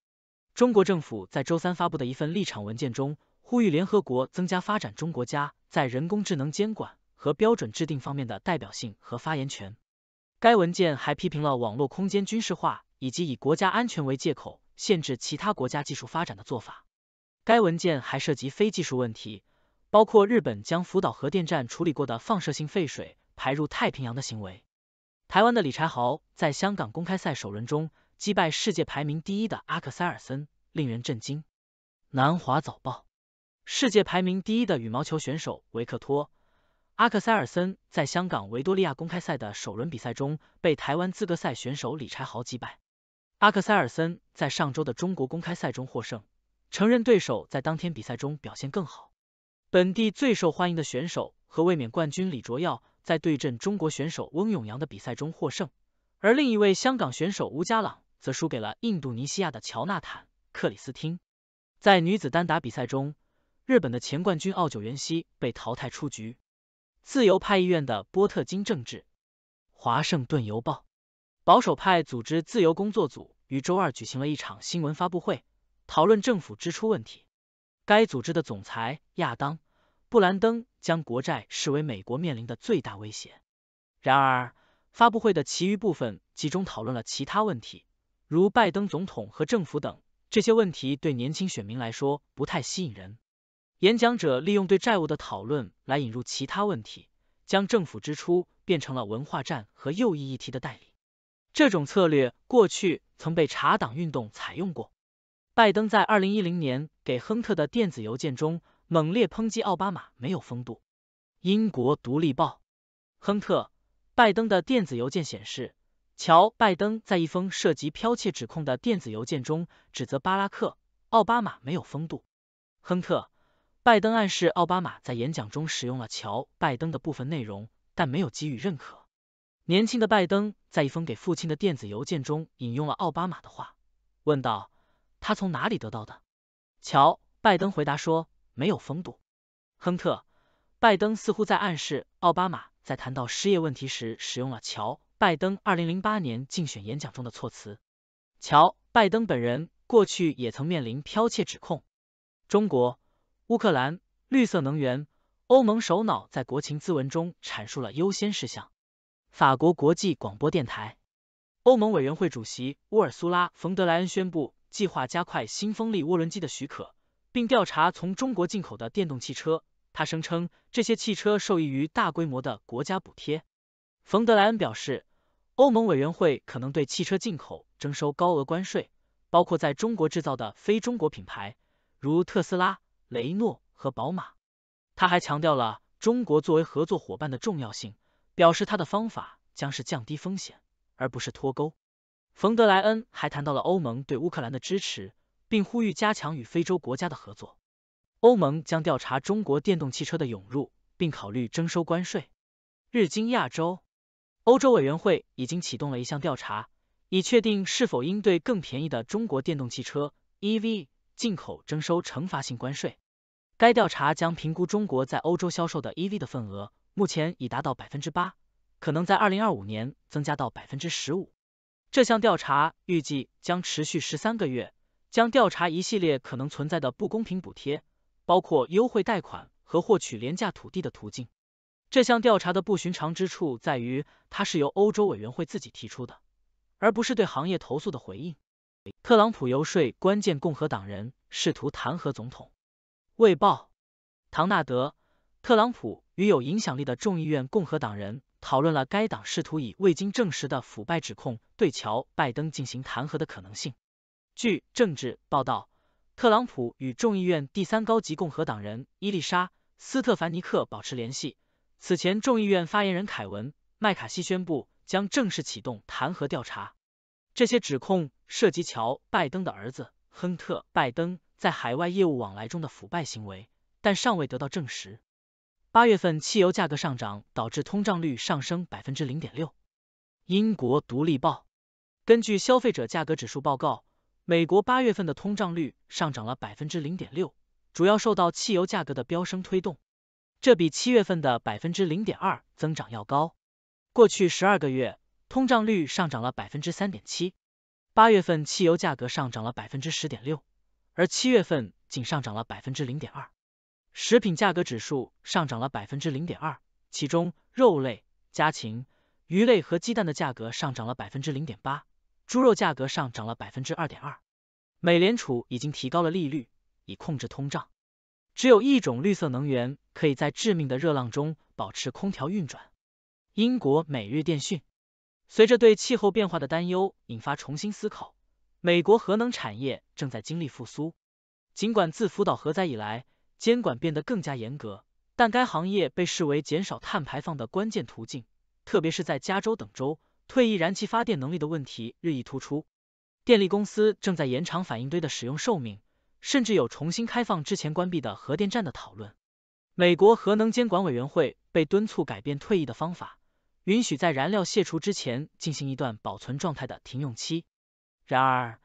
Speaker 3: 中国政府在周三发布的一份立场文件中，呼吁联合国增加发展中国家在人工智能监管和标准制定方面的代表性和发言权。该文件还批评了网络空间军事化以及以国家安全为借口。限制其他国家技术发展的做法。该文件还涉及非技术问题，包括日本将福岛核电站处理过的放射性废水排入太平洋的行为。台湾的李才豪在香港公开赛首轮中击败世界排名第一的阿克塞尔森，令人震惊。南华早报：世界排名第一的羽毛球选手维克托·阿克塞尔森在香港维多利亚公开赛的首轮比赛中被台湾资格赛选手李柴豪击败。阿克塞尔森在上周的中国公开赛中获胜，承认对手在当天比赛中表现更好。本地最受欢迎的选手和卫冕冠军李卓耀在对阵中国选手翁永阳的比赛中获胜，而另一位香港选手吴家朗则输给了印度尼西亚的乔纳坦·克里斯汀。在女子单打比赛中，日本的前冠军奥久元希被淘汰出局。自由派议院的波特金政治，华盛顿邮报。保守派组织自由工作组于周二举行了一场新闻发布会，讨论政府支出问题。该组织的总裁亚当·布兰登将国债视为美国面临的最大威胁。然而，发布会的其余部分集中讨论了其他问题，如拜登总统和政府等。这些问题对年轻选民来说不太吸引人。演讲者利用对债务的讨论来引入其他问题，将政府支出变成了文化战和右翼议题的代理。这种策略过去曾被查党运动采用过。拜登在二零一零年给亨特的电子邮件中猛烈抨击奥巴马没有风度。英国独立报，亨特·拜登的电子邮件显示，乔·拜登在一封涉及剽窃指控的电子邮件中指责巴拉克·奥巴马没有风度。亨特·拜登暗示奥巴马在演讲中使用了乔·拜登的部分内容，但没有给予认可。年轻的拜登在一封给父亲的电子邮件中引用了奥巴马的话，问道：“他从哪里得到的？”乔·拜登回答说：“没有风度。”亨特·拜登似乎在暗示奥巴马在谈到失业问题时使用了乔·拜登二零零八年竞选演讲中的措辞。乔·拜登本人过去也曾面临剽窃指控。中国、乌克兰、绿色能源、欧盟首脑在国情咨文中阐述了优先事项。法国国际广播电台，欧盟委员会主席乌尔苏拉·冯德莱恩宣布，计划加快新风力涡轮机的许可，并调查从中国进口的电动汽车。他声称，这些汽车受益于大规模的国家补贴。冯德莱恩表示，欧盟委员会可能对汽车进口征收高额关税，包括在中国制造的非中国品牌，如特斯拉、雷诺和宝马。他还强调了中国作为合作伙伴的重要性。表示他的方法将是降低风险，而不是脱钩。冯德莱恩还谈到了欧盟对乌克兰的支持，并呼吁加强与非洲国家的合作。欧盟将调查中国电动汽车的涌入，并考虑征收关税。日经亚洲，欧洲委员会已经启动了一项调查，以确定是否应对更便宜的中国电动汽车 EV 进口征收惩罚性关税。该调查将评估中国在欧洲销售的 EV 的份额。目前已达到百分之八，可能在二零二五年增加到百分之十五。这项调查预计将持续十三个月，将调查一系列可能存在的不公平补贴，包括优惠贷款和获取廉价土地的途径。这项调查的不寻常之处在于，它是由欧洲委员会自己提出的，而不是对行业投诉的回应。特朗普游说关键共和党人，试图弹劾总统。卫报，唐纳德。特朗普与有影响力的众议院共和党人讨论了该党试图以未经证实的腐败指控对乔·拜登进行弹劾的可能性。据政治报道，特朗普与众议院第三高级共和党人伊丽莎·斯特凡尼克保持联系。此前，众议院发言人凯文·麦卡锡宣布将正式启动弹劾调查。这些指控涉及乔·拜登的儿子亨特·拜登在海外业务往来中的腐败行为，但尚未得到证实。八月份汽油价格上涨导致通胀率上升百分之零点六。英国独立报根据消费者价格指数报告，美国八月份的通胀率上涨了百分之零点六，主要受到汽油价格的飙升推动，这比七月份的百分之零点二增长要高。过去十二个月。通胀率上涨了百分之三点七，八月份汽油价格上涨了百分之十点六，而七月份仅上涨了百分之零点二。食品价格指数上涨了百分之零点二，其中肉类、家禽、鱼类和鸡蛋的价格上涨了百分之零点八，猪肉价格上涨了百分之二点二。美联储已经提高了利率，以控制通胀。只有一种绿色能源可以在致命的热浪中保持空调运转。英国每日电讯。随着对气候变化的担忧引发重新思考，美国核能产业正在经历复苏。尽管自福岛核灾以来，监管变得更加严格，但该行业被视为减少碳排放的关键途径，特别是在加州等州，退役燃气发电能力的问题日益突出。电力公司正在延长反应堆的使用寿命，甚至有重新开放之前关闭的核电站的讨论。美国核能监管委员会被敦促改变退役的方法。允许在燃料泄除之前进行一段保存状态的停用期。然而，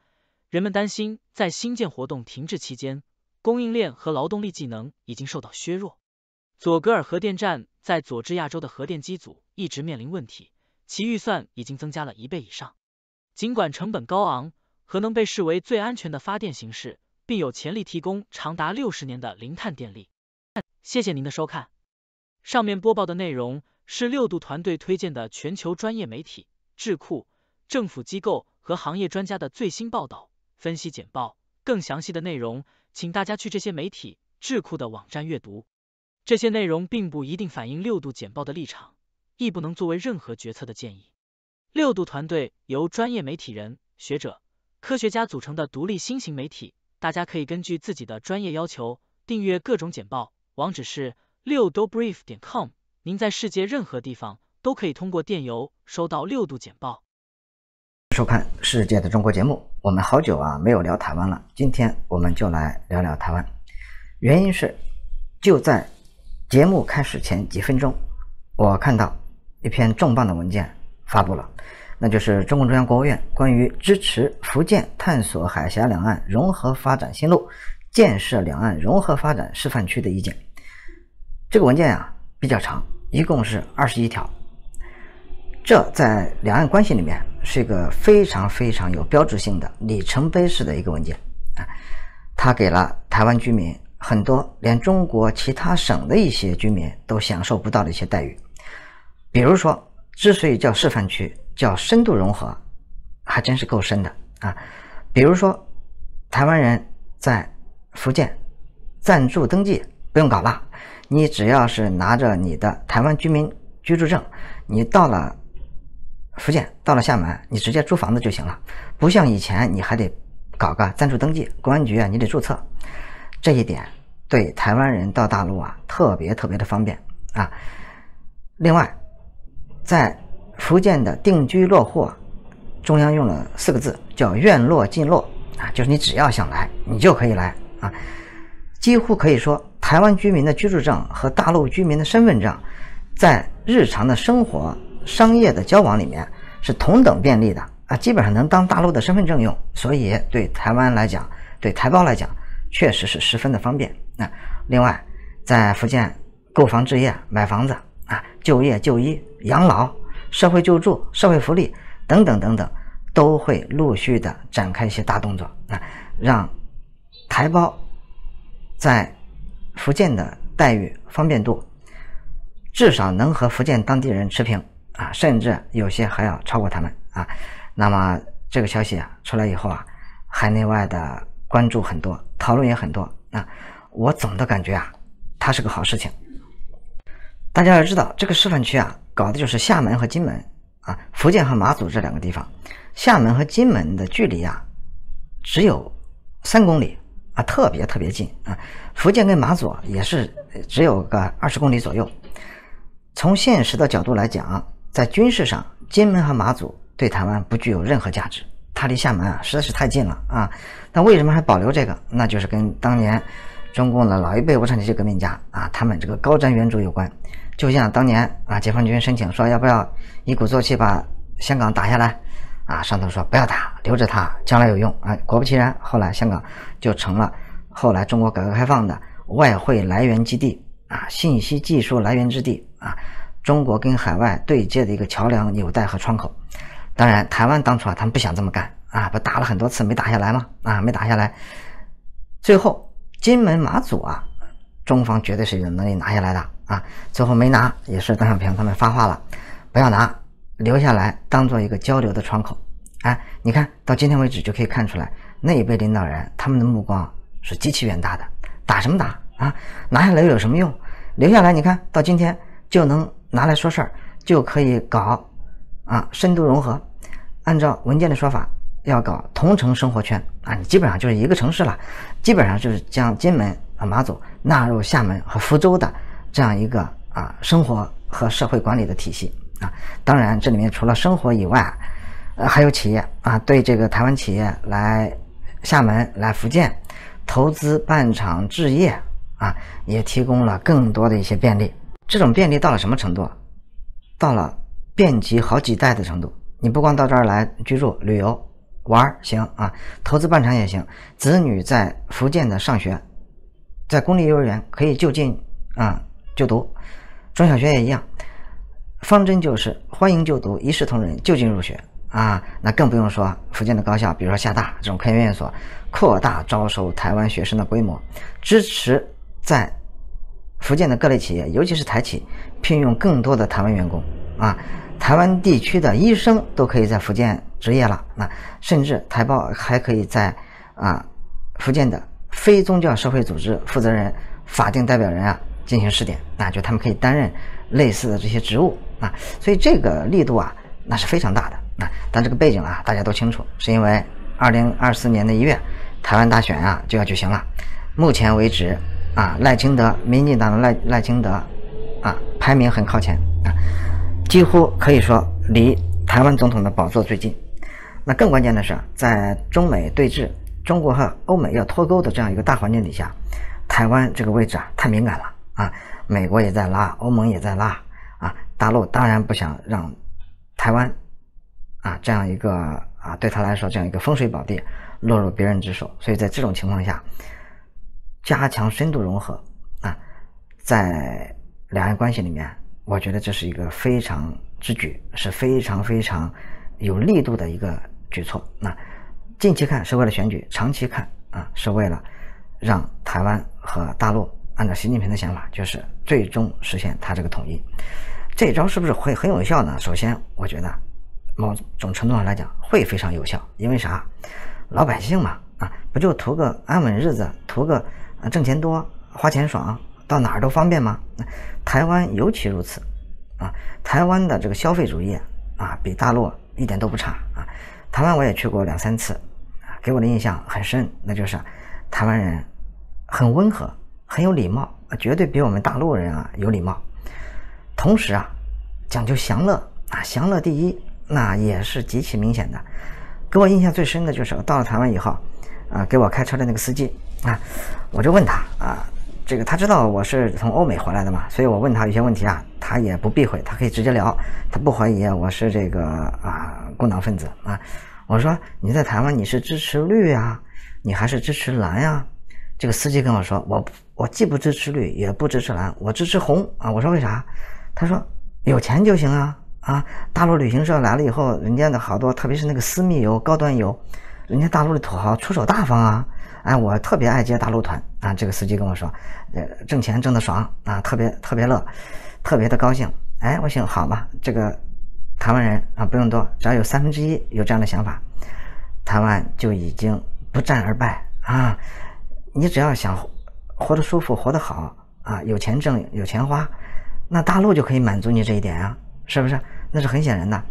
Speaker 3: 人们担心在新建活动停滞期间，供应链和劳动力技能已经受到削弱。佐格尔核电站在佐治亚州的核电机组一直面临问题，其预算已经增加了一倍以上。尽管成本高昂，核能被视为最安全的发电形式，并有潜力提供长达六十年的零碳电力。谢谢您的收看。上面播报的内容。是六度团队推荐的全球专业媒体、智库、政府机构和行业专家的最新报道、分析简报。更详细的内容，请大家去这些媒体、智库的网站阅读。这些内容并不一定反映六度简报的立场，亦不能作为任何决策的建议。六度团队由专业媒体人、学者、科学家组成的独立新型媒体，大家可以根据自己的专业要求订阅各种简报。网址是六 do brief 点 com。您在世界任何地方都可以通过电邮收到六度简报。
Speaker 4: 收看世界的中国节目，我们好久啊没有聊台湾了，今天我们就来聊聊台湾。原因是就在节目开始前几分钟，我看到一篇重磅的文件发布了，那就是中共中央国务院关于支持福建探索海峡两岸融合发展新路、建设两岸融合发展示范区的意见。这个文件啊比较长。一共是二十一条，这在两岸关系里面是一个非常非常有标志性的里程碑式的一个文件啊！它给了台湾居民很多连中国其他省的一些居民都享受不到的一些待遇，比如说，之所以叫示范区，叫深度融合，还真是够深的啊！比如说，台湾人在福建暂住登记不用搞了。你只要是拿着你的台湾居民居住证，你到了福建，到了厦门，你直接租房子就行了，不像以前你还得搞个暂住登记，公安局啊你得注册，这一点对台湾人到大陆啊特别特别的方便啊。另外，在福建的定居落户，中央用了四个字叫愿落尽落啊，就是你只要想来，你就可以来啊，几乎可以说。台湾居民的居住证和大陆居民的身份证，在日常的生活、商业的交往里面是同等便利的啊，基本上能当大陆的身份证用，所以对台湾来讲，对台胞来讲，确实是十分的方便。那另外，在福建购房置业、买房子啊、就业就医、养老、社会救助、社会福利等等等等，都会陆续的展开一些大动作啊，让台胞在福建的待遇方便度，至少能和福建当地人持平啊，甚至有些还要超过他们啊。那么这个消息啊出来以后啊，海内外的关注很多，讨论也很多啊。我总的感觉啊，它是个好事情。大家要知道，这个示范区啊，搞的就是厦门和金门啊，福建和马祖这两个地方。厦门和金门的距离啊，只有三公里啊，特别特别近啊。福建跟马祖也是只有个二十公里左右。从现实的角度来讲，在军事上，金门和马祖对台湾不具有任何价值，它离厦门啊实在是太近了啊。那为什么还保留这个？那就是跟当年中共的老一辈无产阶级革命家啊，他们这个高瞻远瞩有关。就像当年啊，解放军申请说要不要一鼓作气把香港打下来，啊，上头说不要打，留着它，将来有用啊。果不其然，后来香港就成了后来中国改革开放的外汇来源基地啊，信息技术来源之地啊，中国跟海外对接的一个桥梁、纽带和窗口。当然，台湾当初啊，他们不想这么干啊，不打了很多次没打下来吗？啊，没打下来，最后金门、马祖啊。中方绝对是有能力拿下来的啊！最后没拿，也是邓小平他们发话了，不要拿，留下来当做一个交流的窗口。哎，你看到今天为止就可以看出来，那一辈领导人他们的目光是极其远大的。打什么打啊？拿下来又有什么用？留下来，你看到今天就能拿来说事儿，就可以搞啊深度融合。按照文件的说法，要搞同城生活圈啊，你基本上就是一个城市了，基本上就是将金门。啊，马祖纳入厦门和福州的这样一个啊生活和社会管理的体系啊，当然这里面除了生活以外，呃还有企业啊，对这个台湾企业来厦门来福建投资办厂置业啊，也提供了更多的一些便利。这种便利到了什么程度？到了遍及好几代的程度。你不光到这儿来居住、旅游、玩行啊，投资办厂也行。子女在福建的上学。在公立幼儿园可以就近啊就读，中小学也一样，方针就是欢迎就读，一视同仁，就近入学啊。那更不用说福建的高校，比如说厦大这种科研院所，扩大招收台湾学生的规模，支持在福建的各类企业，尤其是台企，聘用更多的台湾员工啊。台湾地区的医生都可以在福建执业了，那甚至台胞还可以在啊福建的。非宗教社会组织负责人、法定代表人啊，进行试点，那就他们可以担任类似的这些职务啊，所以这个力度啊，那是非常大的啊。但这个背景啊，大家都清楚，是因为二零二四年的一月，台湾大选啊就要举行了。目前为止啊，赖清德，民进党的赖赖清德啊，排名很靠前啊，几乎可以说离台湾总统的宝座最近。那更关键的是，在中美对峙。中国和欧美要脱钩的这样一个大环境底下，台湾这个位置啊太敏感了啊！美国也在拉，欧盟也在拉！大陆当然不想让台湾啊这样一个啊对他来说这样一个风水宝地落入别人之手，所以在这种情况下，加强深度融合啊，在两岸关系里面，我觉得这是一个非常之举，是非常非常有力度的一个举措。那。近期看是为了选举，长期看啊是为了让台湾和大陆按照习近平的想法，就是最终实现他这个统一。这招是不是会很有效呢？首先，我觉得某种程度上来讲会非常有效，因为啥？老百姓嘛啊，不就图个安稳日子，图个啊挣钱多、花钱爽，到哪儿都方便吗？台湾尤其如此啊！台湾的这个消费主义啊，比大陆一点都不差啊。台湾我也去过两三次，啊，给我的印象很深，那就是台湾人很温和，很有礼貌，绝对比我们大陆人啊有礼貌。同时啊，讲究享乐啊，享乐第一，那也是极其明显的。给我印象最深的就是到了台湾以后，啊，给我开车的那个司机啊，我就问他啊，这个他知道我是从欧美回来的嘛，所以我问他一些问题啊，他也不避讳，他可以直接聊，他不怀疑我是这个啊。共党分子啊！我说你在台湾你是支持绿呀，你还是支持蓝呀？这个司机跟我说，我我既不支持绿，也不支持蓝，我支持红啊！我说为啥？他说有钱就行啊啊！大陆旅行社来了以后，人家的好多，特别是那个私密游、高端游，人家大陆的土豪出手大方啊！哎，我特别爱接大陆团啊！这个司机跟我说，呃，挣钱挣得爽啊，特别特别乐，特别的高兴。哎，我想好吧，这个。台湾人啊，不用多，只要有三分之一有这样的想法，台湾就已经不战而败啊！你只要想活得舒服、活得好啊，有钱挣、有钱花，那大陆就可以满足你这一点啊，是不是？那是很显然的。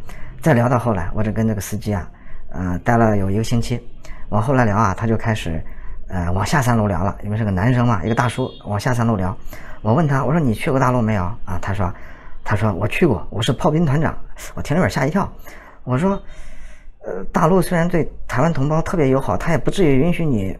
Speaker 4: 再聊到后来，我这跟这个司机啊，呃，待了有一个星期，往后来聊啊，他就开始呃往下三路聊了，因为是个男生嘛，一个大叔往下三路聊。我问他，我说你去过大陆没有啊？他说，他说我去过，我是炮兵团长。我听了有点吓一跳。我说，呃，大陆虽然对台湾同胞特别友好，他也不至于允许你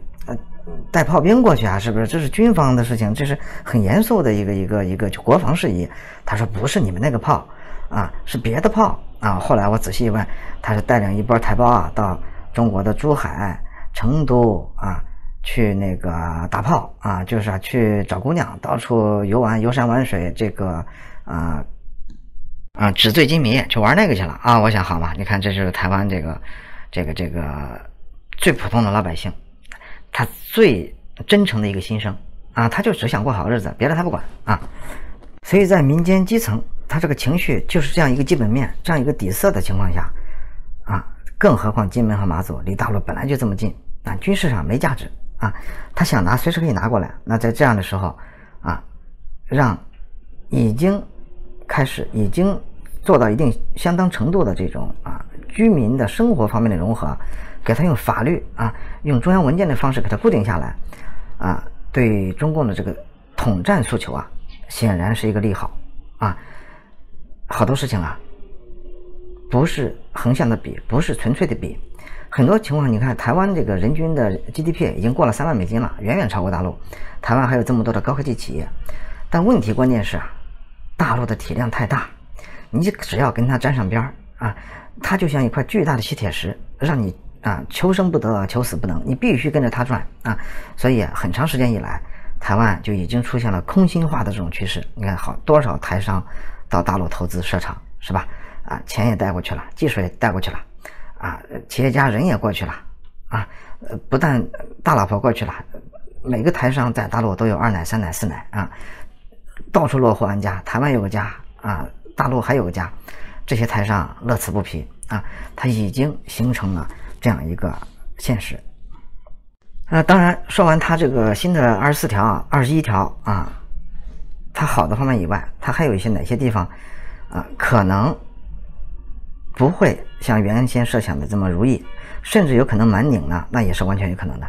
Speaker 4: 带炮兵过去啊，是不是？这是军方的事情，这是很严肃的一个一个一个就国防事宜。他说不是你们那个炮啊，是别的炮啊。后来我仔细一问，他是带领一波台胞啊到中国的珠海、成都啊。去那个打炮啊，就是啊，去找姑娘，到处游玩、游山玩水，这个啊啊纸醉金迷，去玩那个去了啊！我想，好吧，你看，这是台湾这个这个这个最普通的老百姓，他最真诚的一个心声啊，他就只想过好日子，别的他不管啊。所以在民间基层，他这个情绪就是这样一个基本面、这样一个底色的情况下啊，更何况金门和马祖离大陆本来就这么近啊，军事上没价值。啊，他想拿随时可以拿过来。那在这样的时候，啊，让已经开始已经做到一定相当程度的这种啊居民的生活方面的融合，给他用法律啊，用中央文件的方式给它固定下来，啊，对中共的这个统战诉求啊，显然是一个利好啊。好多事情啊，不是横向的比，不是纯粹的比。很多情况，你看台湾这个人均的 GDP 已经过了三万美金了，远远超过大陆。台湾还有这么多的高科技企业，但问题关键是啊，大陆的体量太大，你只要跟它沾上边儿啊，它就像一块巨大的吸铁石，让你啊求生不得，求死不能，你必须跟着他转啊。所以很长时间以来，台湾就已经出现了空心化的这种趋势。你看，好多少台商到大陆投资设厂，是吧？啊，钱也带过去了，技术也带过去了。啊，企业家人也过去了，啊，呃，不但大老婆过去了，每个台商在大陆都有二奶、三奶、四奶啊，到处落户安家。台湾有个家啊，大陆还有个家，这些台商乐此不疲啊，他已经形成了这样一个现实。那，当然说完他这个新的二十四条、二十一条啊，它好的方面以外，它还有一些哪些地方啊，可能。不会像原先设想的这么如意，甚至有可能蛮拧呢，那也是完全有可能的。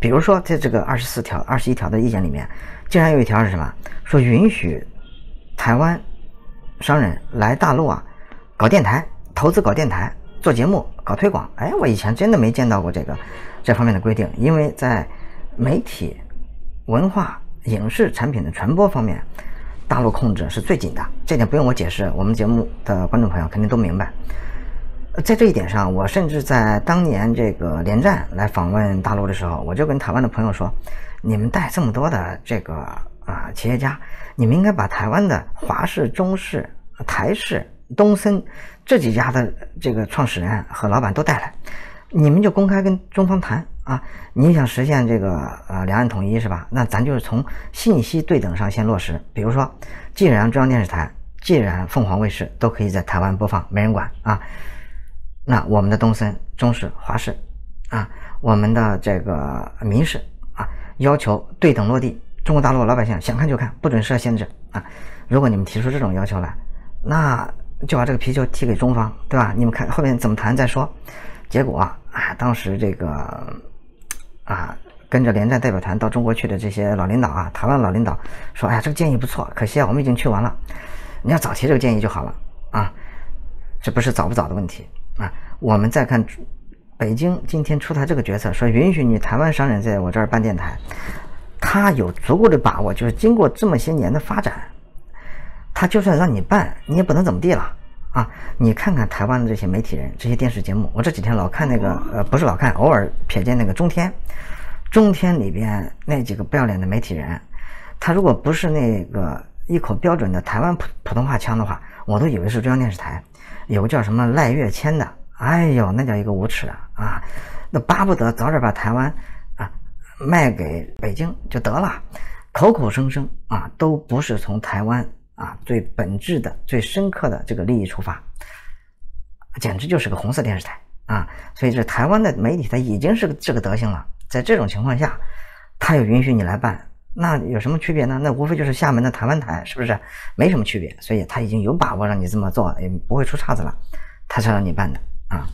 Speaker 4: 比如说，在这个二十四条、二十一条的意见里面，竟然有一条是什么？说允许台湾商人来大陆啊，搞电台、投资搞电台、做节目、搞推广。哎，我以前真的没见到过这个这方面的规定，因为在媒体、文化、影视产品的传播方面，大陆控制是最紧的，这点不用我解释，我们节目的观众朋友肯定都明白。在这一点上，我甚至在当年这个连战来访问大陆的时候，我就跟台湾的朋友说：“你们带这么多的这个啊企业家，你们应该把台湾的华氏、中氏、台氏、东森这几家的这个创始人和老板都带来，你们就公开跟中方谈啊。你想实现这个呃两岸统一是吧？那咱就是从信息对等上先落实。比如说，既然中央电视台、既然凤凰卫视都可以在台湾播放，没人管啊。”那我们的东森、中视、华视，啊，我们的这个民视啊，要求对等落地，中国大陆老百姓想看就看，不准设限制啊。如果你们提出这种要求来，那就把这个皮球踢给中方，对吧？你们看后面怎么谈再说。结果啊，当时这个啊，跟着连战代表团到中国去的这些老领导啊，台湾老领导说：“哎呀，这个建议不错，可惜啊，我们已经去完了。你要早提这个建议就好了啊，这不是早不早的问题。”啊，我们再看北京今天出台这个决策，说允许你台湾商人在我这儿办电台，他有足够的把握，就是经过这么些年的发展，他就算让你办，你也不能怎么地了啊！你看看台湾的这些媒体人，这些电视节目，我这几天老看那个，呃，不是老看，偶尔瞥见那个中天，中天里边那几个不要脸的媒体人，他如果不是那个一口标准的台湾普普通话腔的话，我都以为是中央电视台。有个叫什么赖月谦的，哎呦，那叫一个无耻啊！啊，那巴不得早点把台湾啊卖给北京就得了，口口声声啊都不是从台湾啊最本质的、最深刻的这个利益出发，简直就是个红色电视台啊！所以这台湾的媒体它已经是这个德行了，在这种情况下，他又允许你来办。那有什么区别呢？那无非就是厦门的台湾台，是不是？没什么区别，所以他已经有把握让你这么做，也不会出岔子了，他才让你办的啊。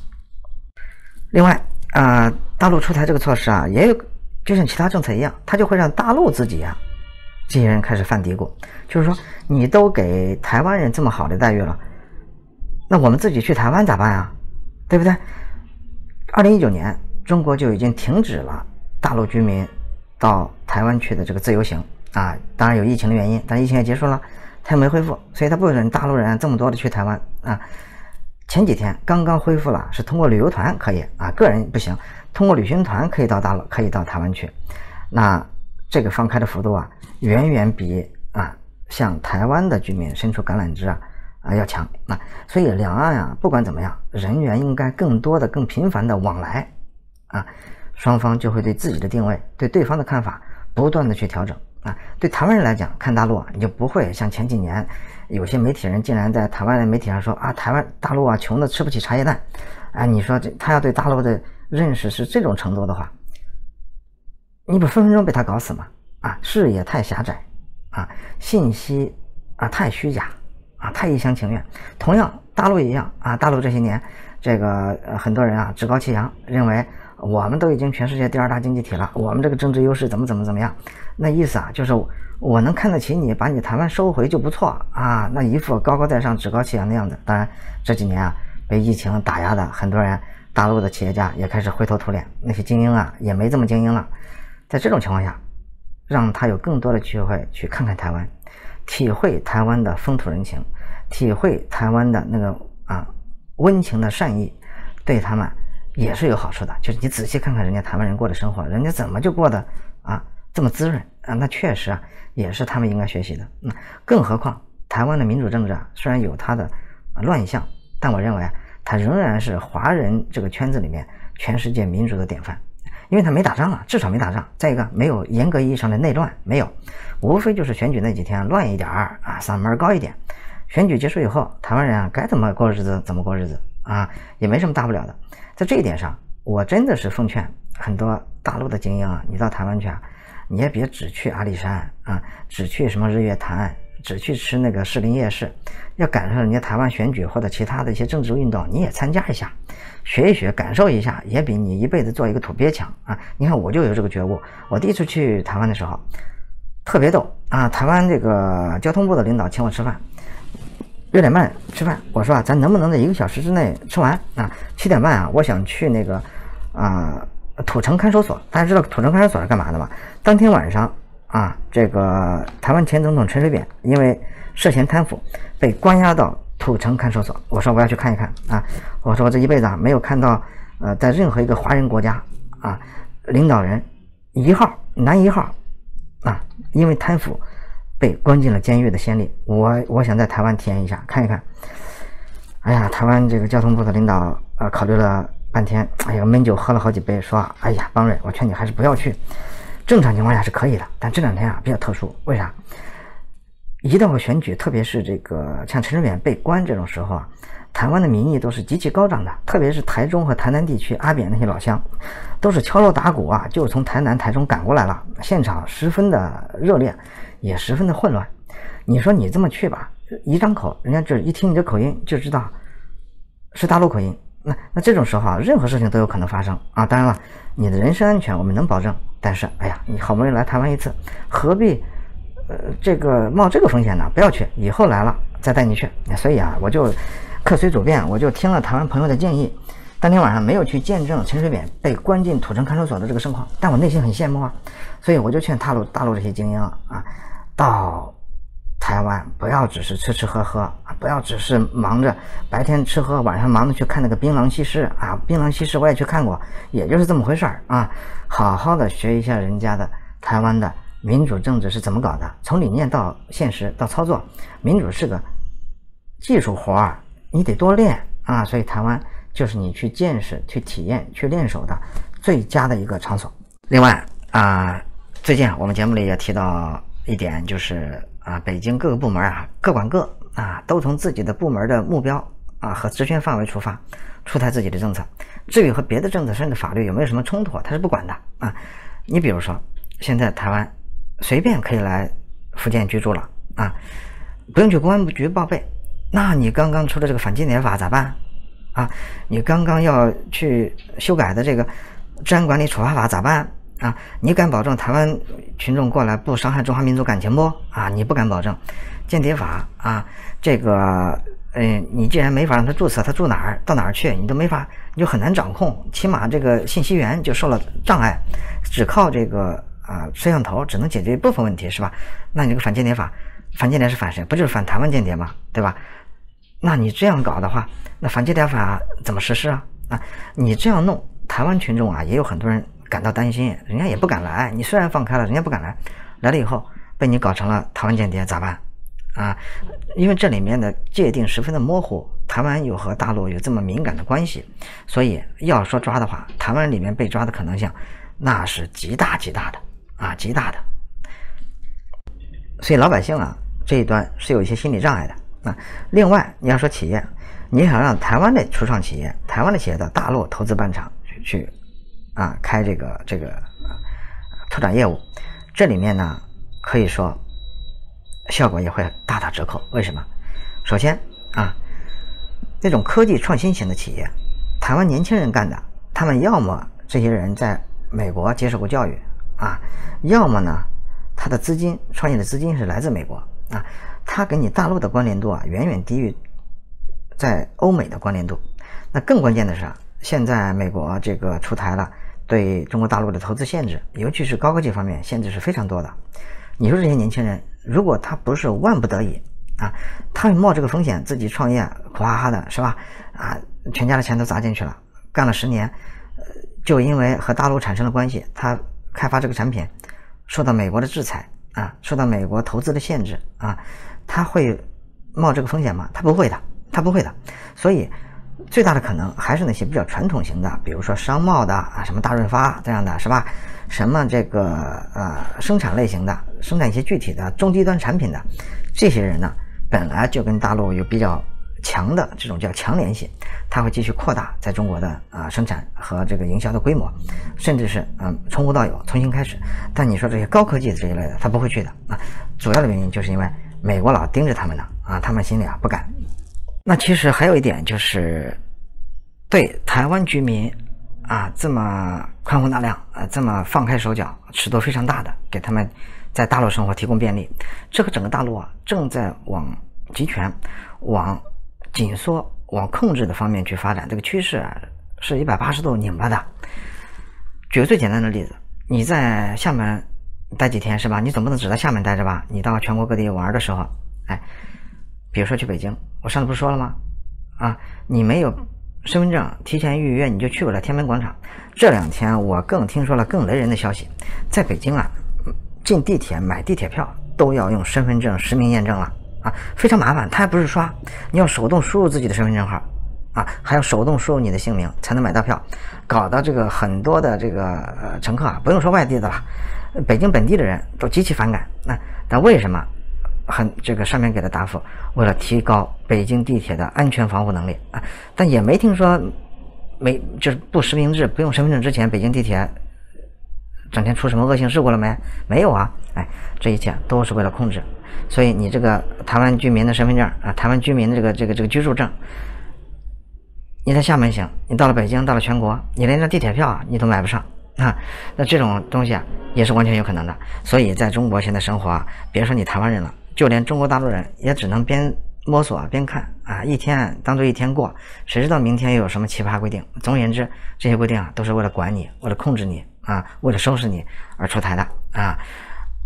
Speaker 4: 另外啊，大。陆出台这个措施啊，也有就像其他政策一样，它就会让大陆自己啊这些人开始犯嘀咕，就是说你都给台湾人这么好的待遇了，那我们自己去台湾咋办啊？对不对？二零一九年，中国就已经停止了大陆居民到台湾去的这个自由行啊，当然有疫情的原因，但疫情也结束了，它又没恢复，所以它不准大陆人这么多的去台湾啊。前几天刚刚恢复了，是通过旅游团可以啊，个人不行，通过旅行团可以到大陆，可以到台湾去。那这个放开的幅度啊，远远比啊向台湾的居民伸出橄榄枝啊啊要强。那所以两岸啊，不管怎么样，人员应该更多的、更频繁的往来啊，双方就会对自己的定位、对对方的看法不断的去调整啊。对台湾人来讲，看大陆啊，你就不会像前几年。有些媒体人竟然在台湾的媒体上说啊，台湾大陆啊穷的吃不起茶叶蛋，哎，你说这他要对大陆的认识是这种程度的话，你不分分钟被他搞死吗？啊，视野太狭窄，啊，信息啊太虚假，啊太一厢情愿。同样，大陆一样啊，大陆这些年这个很多人啊趾高气扬，认为我们都已经全世界第二大经济体了，我们这个政治优势怎么怎么怎么样？那意思啊就是。我能看得起你，把你台湾收回就不错啊！那一副高高在上、趾高气扬的样子。当然，这几年啊，被疫情打压的很多人，大陆的企业家也开始灰头土脸，那些精英啊，也没这么精英了。在这种情况下，让他有更多的机会去看看台湾，体会台湾的风土人情，体会台湾的那个啊温情的善意，对他们也是有好处的。就是你仔细看看人家台湾人过的生活，人家怎么就过得啊这么滋润啊？那确实啊。也是他们应该学习的。那更何况台湾的民主政治啊，虽然有它的乱象，但我认为啊，它仍然是华人这个圈子里面全世界民主的典范。因为他没打仗啊，至少没打仗。再一个，没有严格意义上的内乱，没有，无非就是选举那几天乱一点儿啊，嗓门高一点。选举结束以后，台湾人啊该怎么过日子怎么过日子啊，也没什么大不了的。在这一点上，我真的是奉劝很多大陆的精英啊，你到台湾去啊。你也别只去阿里山啊，只去什么日月潭，只去吃那个士林夜市，要赶上人家台湾选举或者其他的一些政治运动，你也参加一下，学一学，感受一下，也比你一辈子做一个土鳖强啊！你看我就有这个觉悟，我第一次去台湾的时候，特别逗啊！台湾这个交通部的领导请我吃饭，六点半吃饭，我说啊，咱能不能在一个小时之内吃完啊？七点半啊，我想去那个啊。土城看守所，大家知道土城看守所是干嘛的吗？当天晚上啊，这个台湾前总统陈水扁因为涉嫌贪腐被关押到土城看守所。我说我要去看一看啊！我说我这一辈子啊没有看到呃在任何一个华人国家啊领导人一号男一号啊因为贪腐被关进了监狱的先例。我我想在台湾体验一下看一看。哎呀，台湾这个交通部的领导啊考虑了。半天，哎呀，闷酒喝了好几杯，说：“哎呀，邦瑞，我劝你还是不要去。正常情况下是可以的，但这两天啊比较特殊，为啥？一到选举，特别是这个像陈水扁被关这种时候啊，台湾的民意都是极其高涨的，特别是台中和台南地区阿扁那些老乡，都是敲锣打鼓啊，就从台南、台中赶过来了，现场十分的热烈，也十分的混乱。你说你这么去吧，一张口，人家就一听你这口音就知道是大陆口音。”那那这种时候啊，任何事情都有可能发生啊！当然了，你的人身安全我们能保证，但是哎呀，你好不容易来台湾一次，何必呃这个冒这个风险呢？不要去，以后来了再带你去。所以啊，我就客随主便，我就听了台湾朋友的建议，当天晚上没有去见证陈水扁被关进土城看守所的这个盛况，但我内心很羡慕啊，所以我就劝大陆大陆这些精英啊，到。台湾不要只是吃吃喝喝啊，不要只是忙着白天吃喝，晚上忙着去看那个槟榔西施啊！槟榔西施我也去看过，也就是这么回事儿啊！好好的学一下人家的台湾的民主政治是怎么搞的，从理念到现实到操作，民主是个技术活儿，你得多练啊！所以台湾就是你去见识、去体验、去练手的最佳的一个场所。另外啊，最近我们节目里也提到一点，就是。啊，北京各个部门啊，各管各啊，都从自己的部门的目标啊和职权范围出发，出台自己的政策。至于和别的政策甚至法律有没有什么冲突，他是不管的啊。你比如说，现在台湾随便可以来福建居住了啊，不用去公安局报备。那你刚刚出的这个反间谍法咋办啊？你刚刚要去修改的这个治安管理处罚法咋办啊？你敢保证台湾群众过来不伤害中华民族感情不啊？你不敢保证，间谍法啊，这个，嗯，你既然没法让他注册，他住哪儿到哪儿去，你都没法，你就很难掌控，起码这个信息源就受了障碍，只靠这个啊摄像头只能解决一部分问题，是吧？那你这个反间谍法，反间谍是反谁？不就是反台湾间谍吗？对吧？那你这样搞的话，那反间谍法怎么实施啊？啊，你这样弄。台湾群众啊，也有很多人感到担心，人家也不敢来。你虽然放开了，人家不敢来，来了以后被你搞成了台湾间谍咋办？啊，因为这里面的界定十分的模糊，台湾又和大陆有这么敏感的关系，所以要说抓的话，台湾里面被抓的可能性那是极大极大的啊，极大的。所以老百姓啊这一端是有一些心理障碍的啊。另外你要说企业，你想让台湾的初创企业、台湾的企业到大陆投资办厂。去啊，开这个这个拓展业务，这里面呢可以说效果也会大打折扣。为什么？首先啊，那种科技创新型的企业，台湾年轻人干的，他们要么这些人在美国接受过教育啊，要么呢他的资金创业的资金是来自美国啊，他跟你大陆的关联度啊远远低于在欧美的关联度。那更关键的是。现在美国这个出台了对中国大陆的投资限制，尤其是高科技方面限制是非常多的。你说这些年轻人，如果他不是万不得已啊，他冒这个风险自己创业，苦哈哈的是吧？啊，全家的钱都砸进去了，干了十年，就因为和大陆产生了关系，他开发这个产品受到美国的制裁啊，受到美国投资的限制啊，他会冒这个风险吗？他不会的，他不会的，所以。最大的可能还是那些比较传统型的，比如说商贸的啊，什么大润发这样的是吧？什么这个呃生产类型的，生产一些具体的中低端产品的，这些人呢，本来就跟大陆有比较强的这种叫强联系，他会继续扩大在中国的啊生产和这个营销的规模，甚至是嗯从无到有重新开始。但你说这些高科技的这一类的，他不会去的啊。主要的原因就是因为美国老盯着他们呢啊，他们心里啊不敢。那其实还有一点就是，对台湾居民啊这么宽宏大量啊，这么放开手脚，尺度非常大的，给他们在大陆生活提供便利，这个整个大陆啊正在往集权、往紧缩、往控制的方面去发展，这个趋势啊是一百八十度拧巴的。举个最简单的例子，你在厦门待几天是吧？你总不能只在厦门待着吧？你到全国各地玩的时候，哎。比如说去北京，我上次不是说了吗？啊，你没有身份证，提前预约你就去不了天安门广场。这两天我更听说了更雷人的消息，在北京啊，进地铁买地铁票都要用身份证实名验证了啊，非常麻烦。他还不是刷，你要手动输入自己的身份证号啊，还要手动输入你的姓名才能买到票，搞得这个很多的这个呃乘客啊，不用说外地的了，北京本地的人都极其反感。那但为什么？很这个上面给的答复，为了提高北京地铁的安全防护能力啊，但也没听说没就是不实名制不用身份证之前，北京地铁整天出什么恶性事故了没？没有啊，哎，这一切都是为了控制。所以你这个台湾居民的身份证啊，台湾居民的这个这个这个居住证，你在厦门行，你到了北京，到了全国，你连张地铁票啊你都买不上啊，那这种东西啊也是完全有可能的。所以在中国现在生活啊，别说你台湾人了。就连中国大陆人也只能边摸索边看啊，一天当做一天过，谁知道明天又有什么奇葩规定？总而言之，这些规定啊都是为了管你，为了控制你啊，为了收拾你而出台的啊，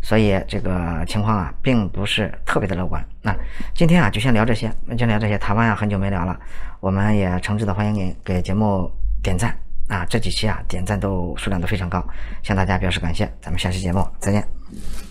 Speaker 4: 所以这个情况啊并不是特别的乐观。那今天啊就先聊这些，先聊这些。台湾啊很久没聊了，我们也诚挚的欢迎您给节目点赞啊，这几期啊点赞都数量都非常高，向大家表示感谢。咱们下期节目再见。